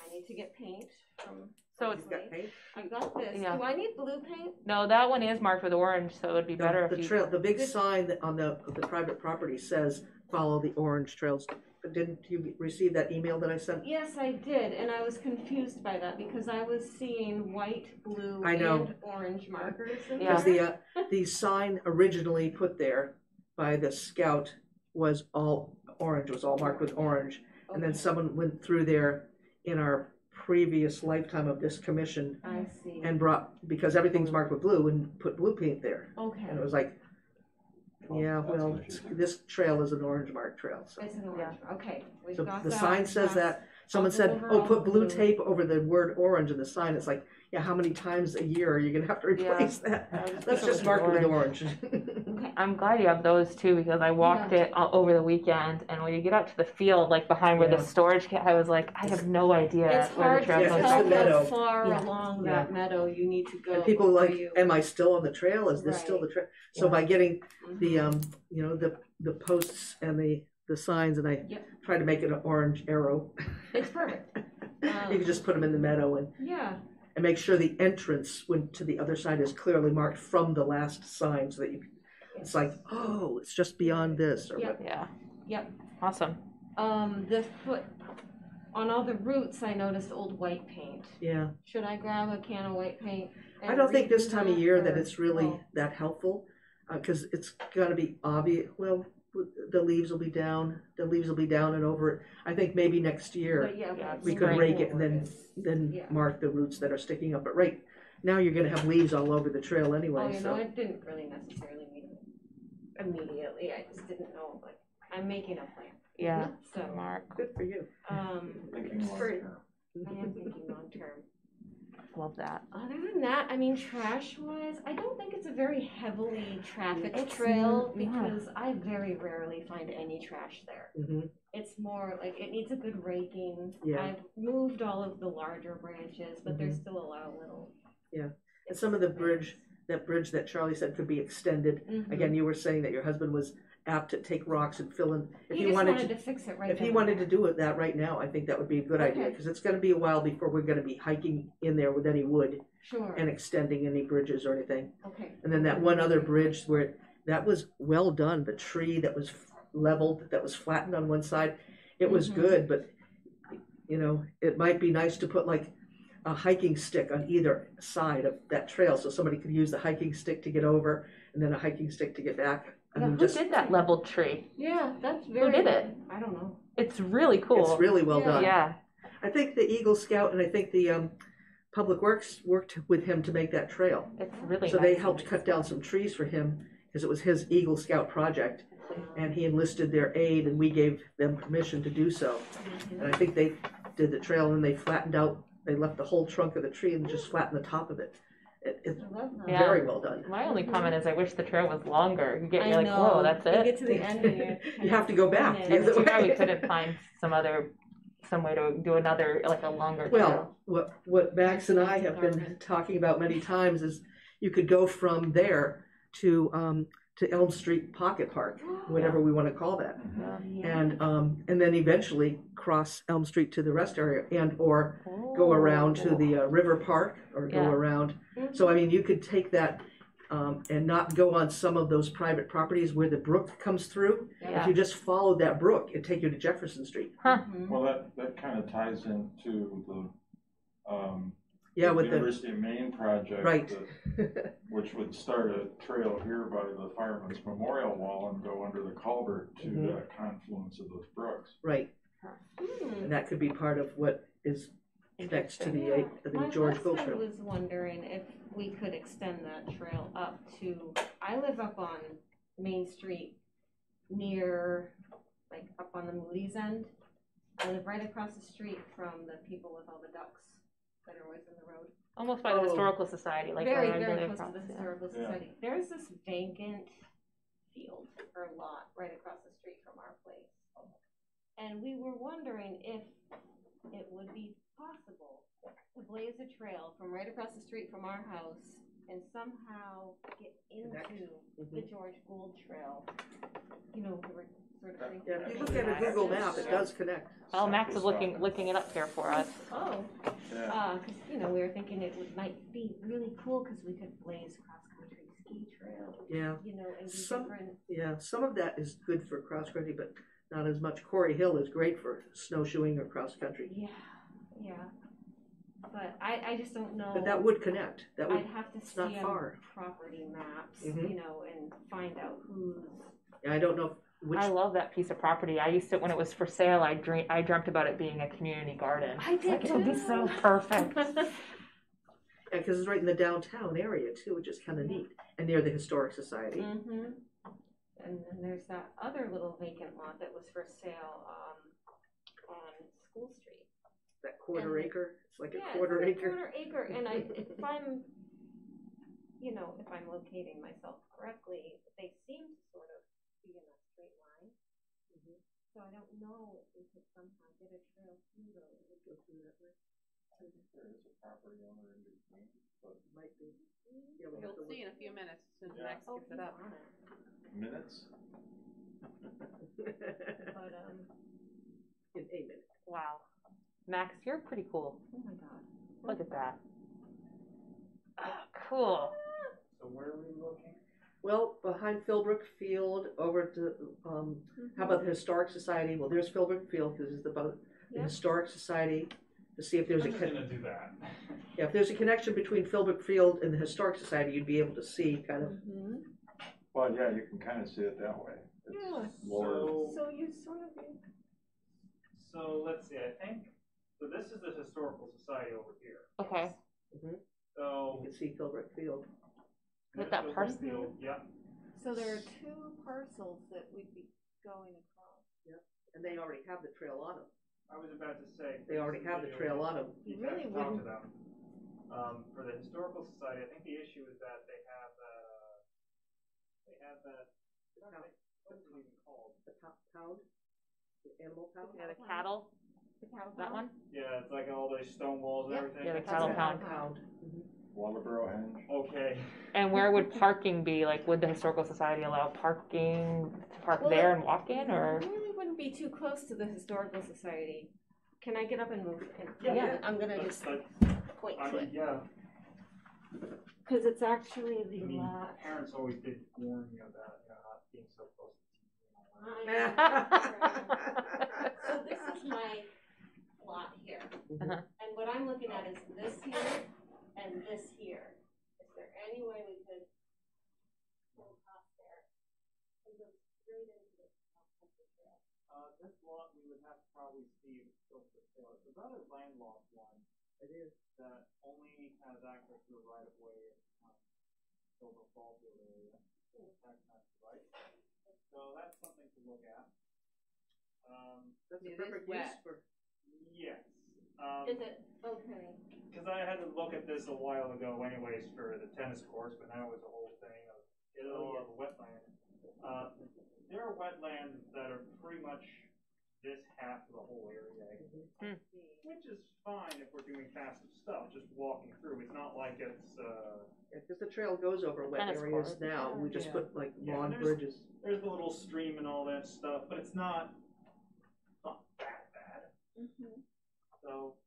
I need to get paint from. So it's, You've got paint? I got this. Yeah. Do I need blue paint? no, that one is marked with orange, so it'd be The- better The if you. trail, the big sign that on the, the private property says, follow the orange trails. But Didn't you receive that email that I sent? Yes, I did, and I was confused by that because I was seeing white, blue, I know. and orange markers in Yeah. Because the, uh, the sign originally put there by the scout was all orange, was all marked with orange. And then someone went through there in our previous lifetime of this commission I see. and brought, because everything's marked with blue, and put blue paint there. Okay. And it was like, Yeah, that's well, it's- confusing. this trail is an orange mark trail, so. It's an orange, okay, we've So got the that. sign says That's- that, someone said, oh, put blue blue. tape over the word orange in the sign, it's like, yeah, how many times a year are you gonna have to replace that? I was Let's thinking just it mark it was with orange. orange. Okay, I'm glad you have those too because I walked it o- over the weekend and when you get out to the field, like behind where Yeah. the storage, ca- I was like, I have no idea it's where hard the to trail Yeah, goes. it's tell the meadow. how far Yeah. along Yeah. that meadow you need to go. And people before like, you- am I still on the trail? Is this still the trail? So Yeah. by getting the, Mhm. um, you know, the, the posts and the, the signs, and I Yep. try to make it an orange arrow. It's perfect. You Um, can just put them in the meadow and, Yeah, and make sure the entrance when, to the other side is clearly marked from the last sign, so that you, it's like, oh, it's just beyond this, or Yeah. what. Yeah. Yep. Awesome. um, the foot, on all the roots, I noticed old white paint. Yeah, Should I grab a can of white paint? I and don't think this redo time of year that or- it's really well, that helpful, uh, cause it's gotta be obvious, well, the leaves will be down, the leaves will be down and over it. I think maybe next year, But yeah, Yeah, we it's could spring rake it and then, then Yeah. mark the roots that are sticking up, but right now you're gonna have leaves all over the trail Oh, anyway, you know, so. I didn't really necessarily mean it immediately, I just didn't know, like, I'm making a plan, Yeah. so, mark. Good for you. um, Thinking long for- term. I am thinking long term. Love that. Other than that, I mean, trash wise, I don't think it's a very heavily trafficked It's trail n- yeah. because I very rarely find any trash there. Mhm. It's more like it needs a good raking. Yeah. I've moved all of the larger branches, but there's still a lot of little. Yeah. And some of the bridge, that bridge that Charlie said could be extended, Mhm. again, you were saying that your husband was apt to take rocks and fill in. If he you just wanted wanted to to fix it right. If he then wanted to do it that right now, I think that would be a good idea, Okay. because it's gonna be a while before we're gonna be hiking in there with any wood Sure. and extending any bridges or anything. okay. And then that one other bridge where, that was well done, the tree that was leveled, that was flattened on one side, it was Mhm. good, but, you know, it might be nice to put like a hiking stick on either side of that trail, so somebody could use the hiking stick to get over, and then a hiking stick to get back. I Yeah, who just, did that leveled tree? Yeah, that's very. Who did it? I don't know. It's really cool. it's really well Yeah. done. Yeah. I think the Eagle Scout and I think the um, Public Works worked with him to make that trail. It's really So nice. they helped cut down some trees for him because it was his Eagle Scout project. And he enlisted their aid and we gave them permission to do so. And I think they did the trail and they flattened out, they left the whole trunk of the tree and just flattened the top of it. It it's I love that. Yeah. very well done. My only comment is I wish the trail was longer. You get I you're like, know. whoa, that's it. You it. get to the end and you're. You have to go back. Yeah. the And too bad we couldn't find some other some way to do another like a longer trail. Well, what, what Max and I have been talking about many times is you could go from there to, um, to Elm Street Pocket Park, whatever we want to call that. And, um, and then eventually cross Elm Street to the rest area and or go around to the uh, River Park or go Yeah. around. So I mean, you could take that, um, and not go on some of those private properties where the brook comes through. If you just follow that brook, it'd take you to Jefferson Street. Mhm. Well, that, that kind of ties into the, um, Yeah, with the, University of Maine project. Right. that- Which would start a trail here by the Fireman's Memorial Wall and go under the culvert to Mhm. that confluence of those brooks. right, and that could be part of what is next to the, Yeah. uh, the My George Gould husband Trail. was wondering if we could extend that trail up to, I live up on Main Street near, like, up on the Moody's end. I live right across the street from the people with all the ducks that are always in the road. Almost by the Oh. historical society, like Very, where very live close to the across, yeah. Historical Yeah. Society. There's this vacant field or lot right across the street from our place. And we were wondering if it would be possible to blaze a trail from right across the street from our house and somehow get into Mm-hmm. the George Gould Trail. You know, we were sort of thinking. Yeah, if you look at a Google map, it does connect. Well, Max is looking looking it up here for us. Oh, Yeah, uh, 'cause, you know, we were thinking it would, might be really cool because we could blaze cross-country ski trails. Yeah, you know, and do Some- different. yeah, some of that is good for cross country, but not as much. Corey Hill is great for snowshoeing or cross country, Yeah, yeah. But I, I just don't know. but that would connect. That would, I'd have to see not on far. property maps, Mhm. you know, and find out who's. yeah, I don't know which. I love that piece of property. I used to when it was for sale. I dream I dreamt about it being a community garden. I did Like, it would be so perfect. Because it's right in the downtown area too, which is kind of neat, and near the historic society. mm-hmm. And then there's that other little vacant lot that was for sale, um, on School Street. That quarter And- acre, it's like a quarter it's a acre. Quarter acre, and I, if I'm, you know, if I'm locating myself correctly, they seem to sort of be in a straight line. Mhm. So I don't know if we could somehow get a trail through those. Go through that way. I think there is a property owner in between, but Might be. Yeah, we'll You'll see in a few minutes as soon as Yeah. Max Oh, gets it up. minutes? but, um, In a minute. Wow. Max, you're pretty cool. oh my god. Look at that. Ah, cool. So where are we looking? Well, behind Philbrook Field, over to, um, how about the Historic Society? Well, there's Philbrook Field, because it's about the Yeah. Historic Society, to see if there's I'm a, just con- do that. yeah, if there's a connection between Philbrook Field and the Historic Society, you'd be able to see kind of, Mhm. Well, yeah, you can kind of see it that way. It's Yeah. lower. So, So you sort of, so let's see, I think, so this is the historical society over here. Okay. you So. You can see Philbrook Field. With that there's the parcel? Winfield, Yeah, so there are two parcels that we'd be going across. And they already have the trail on them. I was about to say. They already have the trail on them. You You have really to talk to wouldn't- them. Um, for the historical society, I think the issue is that they have that, uh, they have that, what are they- what is it even called? The po- pound, the animal pound. Yeah, the cattle. The cattle That one? Yeah, it's like all those stone walls and Yep. everything. Yeah, the That's cattle a pound. Pound. Mhm. Waldoboro Henge. Okay. And where would parking be? Like, would the historical society allow parking to park Well, there and walk in, or? Really wouldn't be too close to the historical society. Can I get up and move? And Yeah. I'm gonna But- just but, point I to mean, it, yeah, cause it's actually I the mean, lot. parents always did warn me about, you know, not being so close to TV and all that. I- So this is my lot here, Uh-huh. and what I'm looking at is this here and this here. Is there any way we could go across there and go straight into this country trail? Uh, this lot, we would have to probably see if it's still for sale. It's a landlocked one It is. that only has access to the right of way in, um, Silver Fallfield area. Tax map, right? So that's something to look at. Um, That's It a perfect use for, yes. Um, Is it, okay, Because I had to look at this a while ago anyways for the tennis courts, but now it's a whole thing of, it Oh, all of wetland. Uh, there are wetlands that are pretty much this half of the whole area, which is fine if we're doing passive stuff, just walking through. It's not like it's, uh, because the trail goes over wet areas court. now. We just Yeah. put like Yeah, lawn there's- bridges. there's the little stream and all that stuff, but it's not, not that bad. mhm, So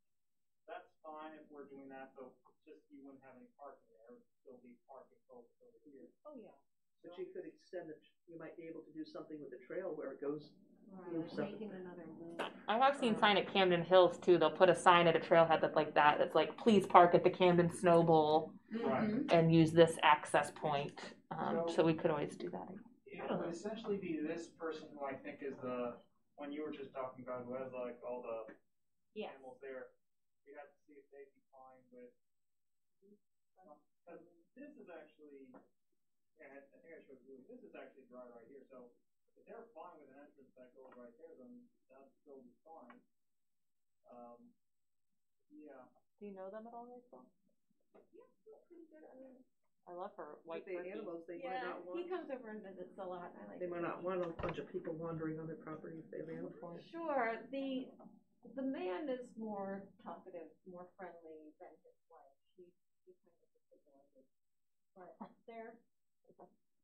that's fine if we're doing that, so just you wouldn't have any parking there, it would still be parking folks over here. oh, yeah. But you could extend it, you might be able to do something with the trail where it goes, Right, something. making another loop. I have seen sign at Camden Hills too. They'll put a sign at a trailhead that's like that. That's like, please park at the Camden Snow Bowl Right. and use this access point. Um, So- so we could always do that. It would essentially be this person who I think is the, when you were just talking about, who has like all the Yeah. animals there, we have to see if they'd be fine with. um, 'cause this is actually, yeah, I I think I showed you, this is actually dry right here, so if they're fine with an entrance that goes right there, then that'd still be fine. Um, yeah, Do you know them at all, Rachel? Pretty good, I mean, I love her white with the turkey. animals, they might Yeah, not he comes over and visits a lot, I like. they might not want a bunch of people wandering on their property if they have animals. Sure, the, the man is more talkative, more friendly than his wife, she, she kind of just ignores it. But they're,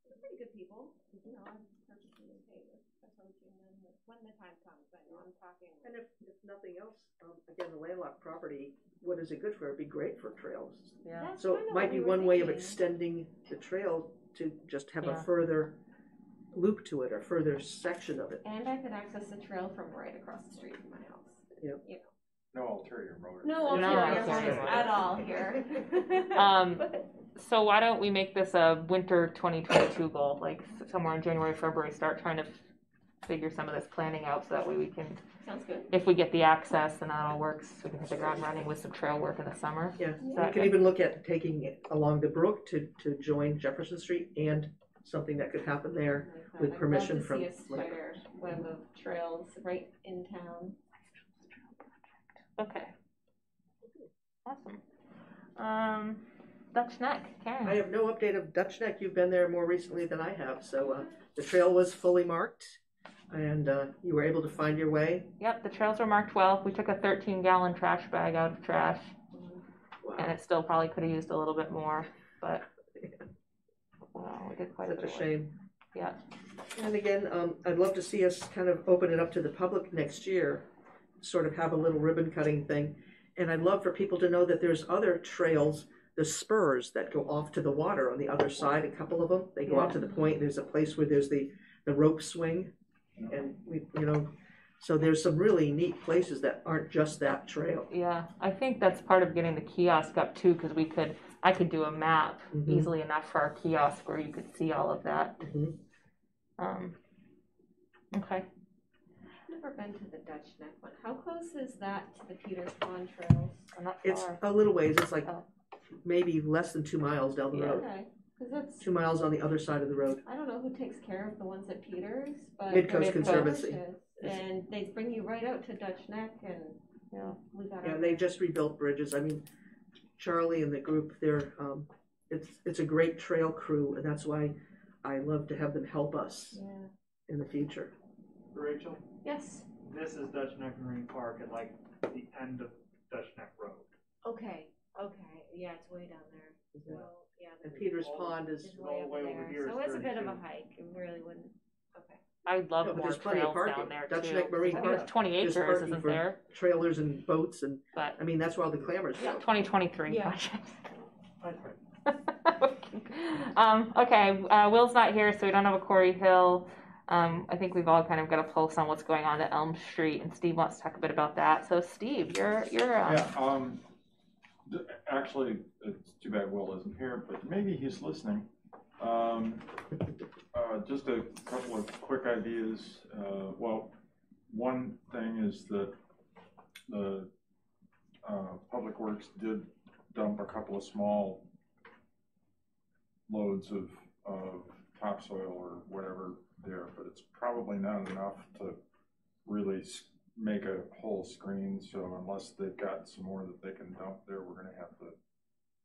they're pretty good people, you know, I'm perfectly okay with approaching them when the time comes, I know I'm talking. And if, if nothing else, um, again, the landlocked property, what is it good for? It'd be great for trails. Yeah. That's So kinda it might what be we were one way of thinking. extending the trail to just have a further loop to it, a further section of it. And I could access the trail from right across the street from my house. Yep. You No ulterior motive. no No ulterior ulterior motive motive. at all here. Um, But- So why don't we make this a winter 2022 goal, like s- somewhere in January, February, start trying to f- figure some of this planning out so that way we can, Sounds good. if we get the access and that all works, we can hit the ground running with some trail work in the summer. Yeah, Is you that can good? even look at taking it along the brook to, to join Jefferson Street and something that could happen there. Like that. With I'd love permission to from See a Flick. spider web of trails right in town. Okay. Awesome. Um, Dutch Neck, Karen. I have no update of Dutch Neck. You've been there more recently than I have, so uh, the trail was fully marked, and uh, you were able to find your way. Yep, the trails were marked well. We took a thirteen gallon trash bag out of trash, and it still probably could have used a little bit more, but, well, we did quite a such a work. shame. Yeah, And again, um, I'd love to see us kind of open it up to the public next year, sort of have a little ribbon cutting thing. And I'd love for people to know that there's other trails, the spurs that go off to the water on the other side, a couple of them. They go out to the point, there's a place where there's the, the rope swing. And we, you know, so there's some really neat places that aren't just that trail. yeah, I think that's part of getting the kiosk up too, cause we could, I could do a map Mhm. easily enough for our kiosk where you could see all of that. Mhm. Um, okay. Never been to the Dutch Neck one. How close is that to the Peters Pond trails? I'm not It's far. a little ways, it's like Oh. maybe less than two miles down the Yeah. road. Okay, because that's, Two miles on the other side of the road. I don't know who takes care of the ones at Peters, but. Midcoast Midcoast. Conservancy. Delicious. And they bring you right out to Dutch Neck and Yeah. we got. Yeah, our- and they just rebuilt bridges. I mean, Charlie and the group, they're, um, it's, it's a great trail crew, and that's why I love to have them help us Yeah, in the future. Rachel, yes, this is Dutch Neck Marine Park at like the end of Dutch Neck Road. okay, okay, yeah, it's way down there, so, yeah. And the- Peters All- Pond is, It's all way the up way over there, here so is it's a bit of a 32. hike, it really wouldn't, okay. I'd love No, but more there's plenty of trails parking. down there Dutch too. Neck Marine I think it's Park. twenty There's acres, parking isn't for- there? trailers and boats, and, But, I mean, that's where all the clammers go. twenty twenty-three Yeah. project. Um, okay, uh, Will's not here, so we don't have a Corey Hill. Um, I think we've all kind of got a pulse on what's going on at Elm Street, and Steve wants to talk a bit about that. So Steve, you're, you're, um, Yeah, um, actually, it's too bad Will isn't here, but maybe he's listening. Um, uh, just a couple of quick ideas. Uh, well, one thing is that the, uh, Public Works did dump a couple of small loads of, of topsoil or whatever there, but it's probably not enough to really make a whole screen, so unless they've got some more that they can dump there, we're gonna have to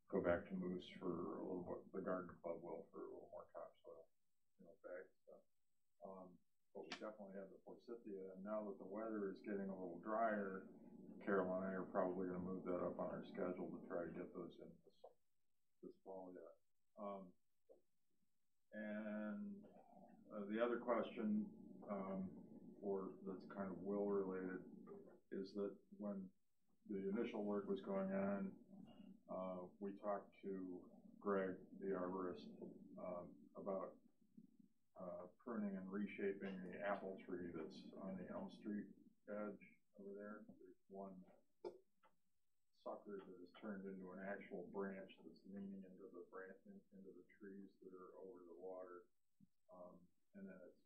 go back to Moose for a little, more- the garden club will for a little more topsoil, you know, bag stuff. Um, but we definitely have the forsythia, and now that the weather is getting a little drier, Carol and I are probably gonna move that up on our schedule to try to get those in this, fall yet. Um, and, the other question, um, or that's kind of will related, is that when the initial work was going on, uh, we talked to Greg, the arborist, um, about, uh, pruning and reshaping the apple tree that's on the Elm Street edge over there. There's one sucker that has turned into an actual branch that's leaning into the into the trees that are over the water. And then it's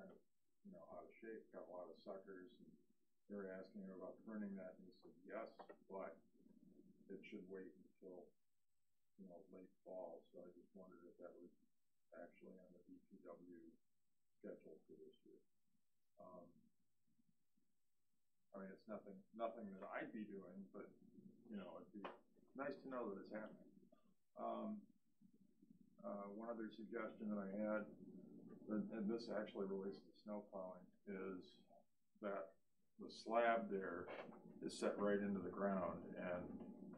kind of, you know, out of shape, got a lot of suckers, and they were asking him about pruning that, and he said, yes, but it should wait until, you know, late fall, so I just wondered if that was actually on the DPW schedule for this year. Um, I mean, it's nothing, nothing that I'd be doing, but, you know, it'd be nice to know that it's happening. Um, uh, one other suggestion that I had, and, this actually relates to snow plowing, is that the slab there is set right into the ground and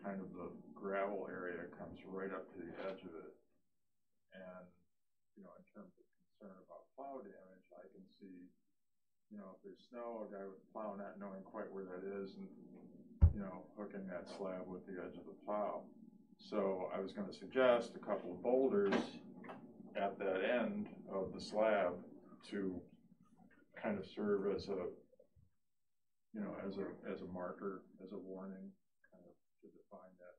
kind of the gravel area comes right up to the edge of it. And, you know, in terms of concern about plow damage, I can see, you know, if there's snow, a guy with a plow not knowing quite where that is and, you know, hooking that slab with the edge of the plow. So I was gonna suggest a couple of boulders at that end of the slab to kind of serve as a, you know, as a, as a marker, as a warning, kind of to define that,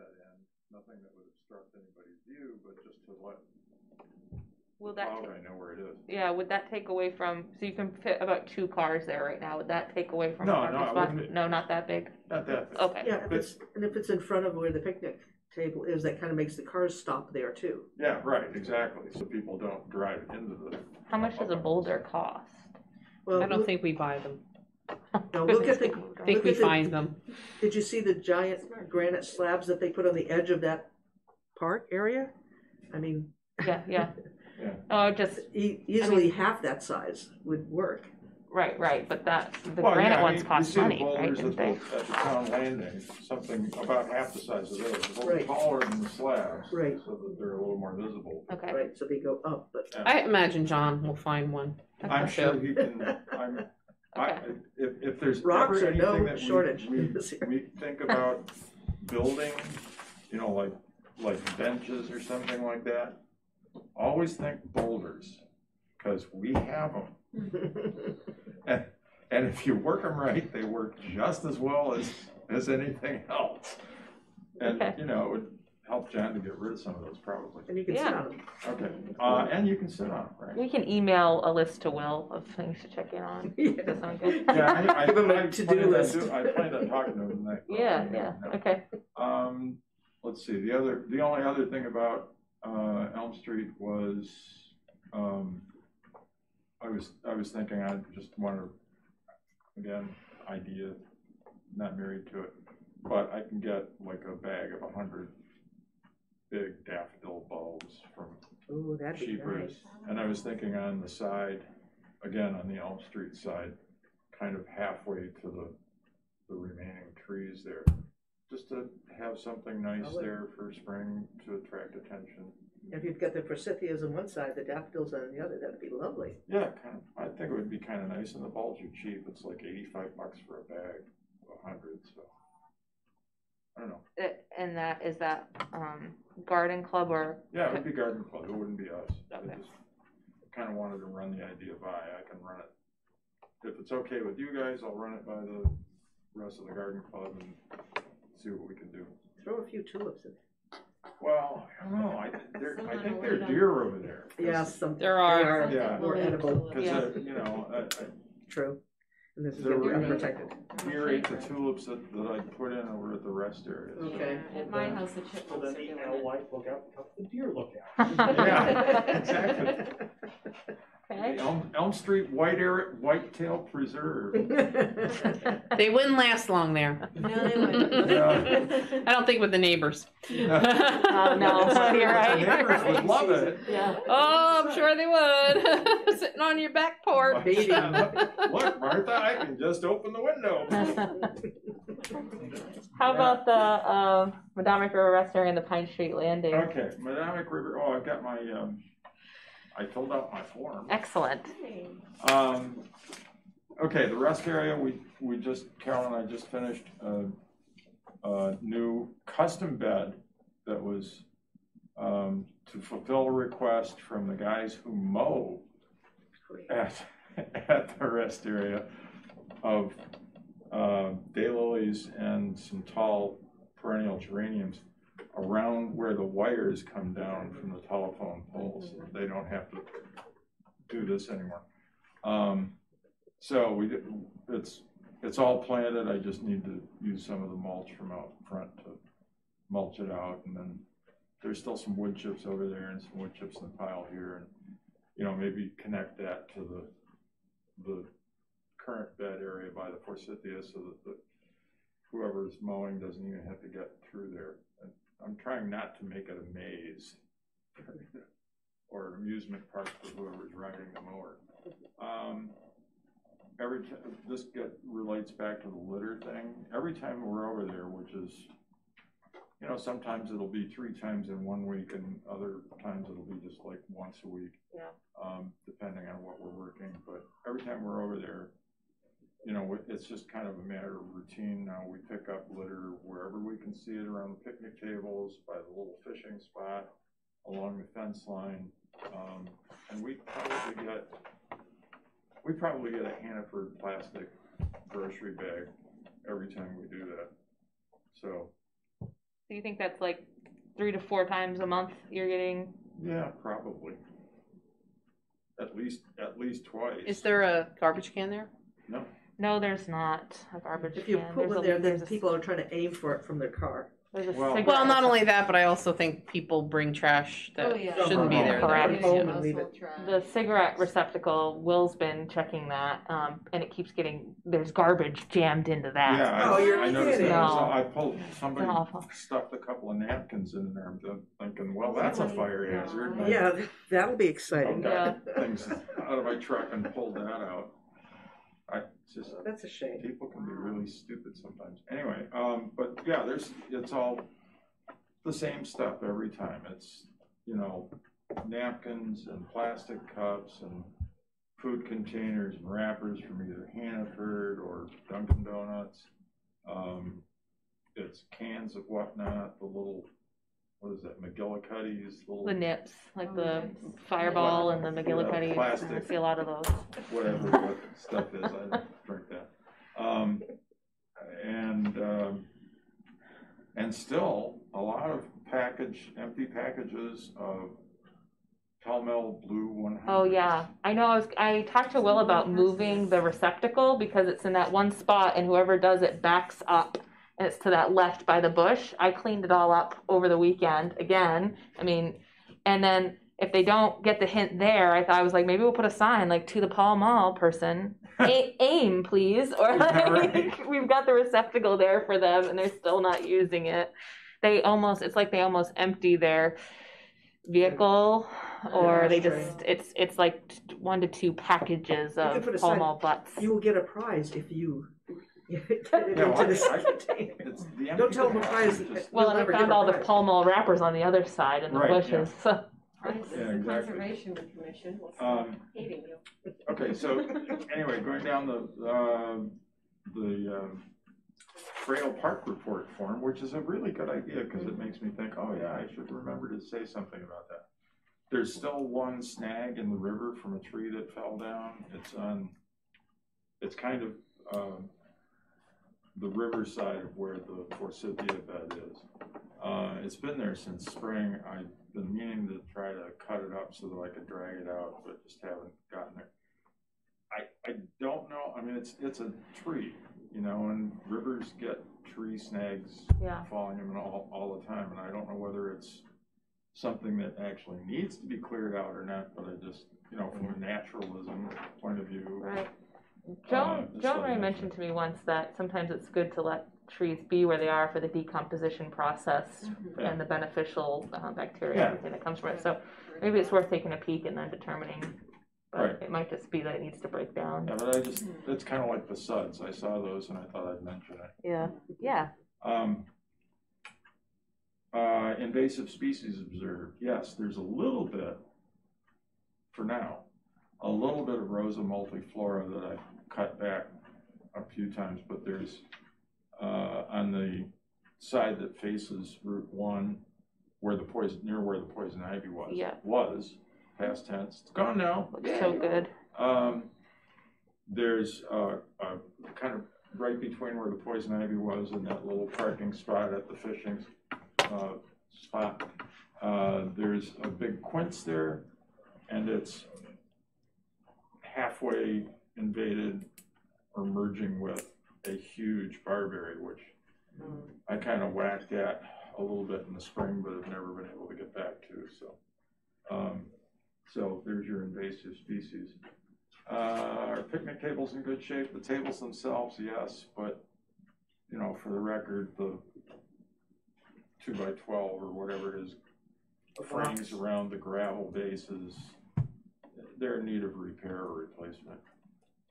that end. Nothing that would obstruct anybody's view, but just to let will that, plow ta- guy know where it is. yeah, would that take away from, so you can fit about two cars there right now, would that take away from No, parking no, it spots? wouldn't. No, not that big? Not that big. Okay, Yeah, if it's, and if it's in front of where the picnic table is, that kind of makes the cars stop there too. Yeah, right, exactly, so people don't drive into the. How much does a boulder cost? Well, I don't look- think we buy them. No, look at the, I think look we at the- find them. Did you see the giant granite slabs that they put on the edge of that park area? I mean, Yeah, yeah. Yeah. Oh, just, e- easily half that size would work. Right, right, but that, the Well, yeah, granite I ones mean, cost you money, the right, didn't at they? the, at the town landing, something about half the size of those, a little Right. taller than the slabs. Right. So that they're a little more visible. Okay, Right, so they go up, but I imagine John will find one. I'm Okay. sure he can, I'm, I, Okay. if, if there's Rocks ever are no anything that shortage we, this year. we think about building, you know, like, like benches or something like that, always think boulders, cause we have them. And, and if you work them right, they work just as well as, as anything else. And, Okay. you know, it would help John to get rid of some of those probably. and you can sit on them. Okay, uh, and you can sit on them, right? we can email a list to Will of things to check in on. Does that sound good? Yeah, I, I, Give him a I to-do planned list. do- I planned on talking to him tonight. Yeah, yeah, okay. Um, let's see, the other, the only other thing about, uh, Elm Street was, um, I was, I was thinking I just wanted, again, idea, not married to it, but I can get like a bag of a hundred big daffodil bulbs from Ooh, that'd be cheapers. nice. And I was thinking on the side, again, on the Elm Street side, kind of halfway to the, the remaining trees there. Just to have something nice there for spring to attract attention. If you've got the forsythias on one side, the daffodils on the other, that'd be lovely. Yeah, kind of, I think it would be kind of nice, and the bulbs are cheap, it's like eighty-five bucks for a bag, a hundred, so. I don't know, Uh, And that, is that, um, garden club or, yeah, it would be garden club, it wouldn't be us. I Okay. just kind of wanted to run the idea by, I can run it. If it's okay with you guys, I'll run it by the rest of the garden club and see what we can do. Throw a few tulips in. Well, I don't know, I, they're, I think will they're deer over there. Yes, some. There they are. Yeah. More edible, Cause, Yeah. uh, you know, I, I, true. And this is They're gonna be unprotected. deer ate the tulips that, that I put in over at the rest area. so- Okay. Yeah, At my house, the So chipmunks then are the doing L it. look out, what the deer look out. Yeah, exactly. Okay? Elm, Elm Street White Air, Whitetail Preserve. They wouldn't last long there. No, they wouldn't. Yeah. I don't think with the neighbors. Oh, no, you're right. The neighbors would love it. Yeah. Oh, I'm sure they would. Sitting on your back porch. Baby. Look, Martha, I can just open the window. How about the, um, Medomak River Rest Area and the Pine Street Landing? Okay, Medomak River, oh, I've got my, um, I filled out my form. Excellent. Um, okay, the rest area, we, we just, Carol and I just finished a, a new custom bed that was, um, to fulfill a request from the guys who mow at, at the rest area of, uh, daylilies and some tall perennial geraniums around where the wires come down from the telephone poles. They don't have to do this anymore. Um, so we, did- it's, it's all planted, I just need to use some of the mulch from out front to mulch it out, and then there's still some wood chips over there and some wood chips in the pile here, and, you know, maybe connect that to the, the current bed area by the forsythia, so that the, whoever's mowing doesn't even have to get through there. I'm trying not to make it a maze, or an amusement park for whoever's riding the mower. Um, every this get, relates back to the litter thing. Every time we're over there, which is, you know, sometimes it'll be three times in one week and other times it'll be just like once a week. Yeah. Um, depending on what we're working, but every time we're over there, you know, it's just kind of a matter of routine now. We pick up litter wherever we can see it around the picnic tables, by the little fishing spot, along the fence line. Um, and we probably get, we probably get a Hannaford plastic grocery bag every time we do that. So, Do you think that's like three to four times a month you're getting? yeah, probably. At least, at least twice. Is there a garbage can there? No, No, there's not a garbage If you can. put There's one a- there, then there's a- people are trying to aim for it from their car. There's a Well- cigarette Well, not only that, but I also think people bring trash that Oh, yeah. shouldn't be there. Correct. that- Home yeah. and leave it. The cigarette receptacle. Will's been checking that, um, and it keeps getting there's garbage jammed into that. Yeah, Oh, I, you're I noticed kidding. that. So No. I pulled, somebody It's awful. stuffed a couple of napkins in there. I'm thinking, well, that's a fire hazard. and I Yeah, that'll be exciting. got Things out of my truck and pulled that out. I just, That's a shame. people can be really stupid sometimes. Anyway, um, but yeah, there's, it's all the same stuff every time. It's, you know, napkins and plastic cups and food containers and wrappers from either Hannaford or Dunkin' Donuts. Um, it's cans of whatnot, the little, what is that, McGillicuddy's, little, The nips, like Oh, the nice. Fireball and the Yeah, McGillicuddy. I plastic. see a lot of those. whatever what stuff is, I don't drink that. Um, and, um, and still, a lot of package, empty packages of Pall Mall Blue one hundred. Oh yeah, I know. I was I talked to Will about moving the receptacle because it's in that one spot, and whoever does it backs up, and it's to that left by the bush. I cleaned it all up over the weekend again. I mean, and then if they don't get the hint there, I thought I was like maybe we'll put a sign like to the Pall Mall person, A- aim please, or like Right. we've got the receptacle there for them, and they're still not using it. They almost it's like they almost empty their vehicle or they Ashtray. just it's it's like one to two packages of Pall Mall butts. You will get a prize if you get it Yeah, well, into this I- I- container. It's the empty Don't tell them a prize. package, just- well, We'll and I never found give all the prize. Pall Mall wrappers on the other side in the Right, bushes. So This Yeah, is the exactly. Conservation Commission, was Um, hating you. Okay, so anyway, going down the, uh, the, um, Trail Park Report form, which is a really good idea, cause it makes me think, oh yeah, I should remember to say something about that. There's still one snag in the river from a tree that fell down, it's on, it's kind of, um, the riverside of where the Forsythia bed is. Uh, it's been there since spring, I've been meaning to try to cut it up so that I could drag it out, but just haven't gotten it. I, I don't know, I mean, it's, it's a tree, you know, and rivers get tree snags yeah, falling in all, all the time, and I don't know whether it's something that actually needs to be cleared out or not, but I just, you know, from a naturalism point of view. right. Joan just Joan Ray mentioned to me once that sometimes it's good to let trees be where they are for the decomposition process Yeah. and the beneficial uh, bacteria Yeah. and everything that comes from it. So maybe it's worth taking a peek and then determining. But Right. it might just be that it needs to break down. Yeah, but I just, it's kind of like the suds, I saw those and I thought I'd mention it. Yeah, yeah. Um, uh, invasive species observed, yes, there's a little bit, for now, a little bit of Rosa multiflora that I've cut back a few times, but there's, uh, on the side that faces Route One, where the poison, near where the poison ivy was. Yeah. Was, past tense, it's gone now. Looks so good. Um, there's, uh, uh, kind of right between where the poison ivy was and that little parking spot at the fishing, uh, spot. Uh, there's a big quince there and it's halfway invaded or merging with a huge barberry, which I kind of whacked at a little bit in the spring, but have never been able to get back to, so. Um, so there's your invasive species. Uh, our picnic table's in good shape, the tables themselves, yes, but, you know, for the record, the two by twelve or whatever it is, frames around the gravel bases, they're in need of repair or replacement.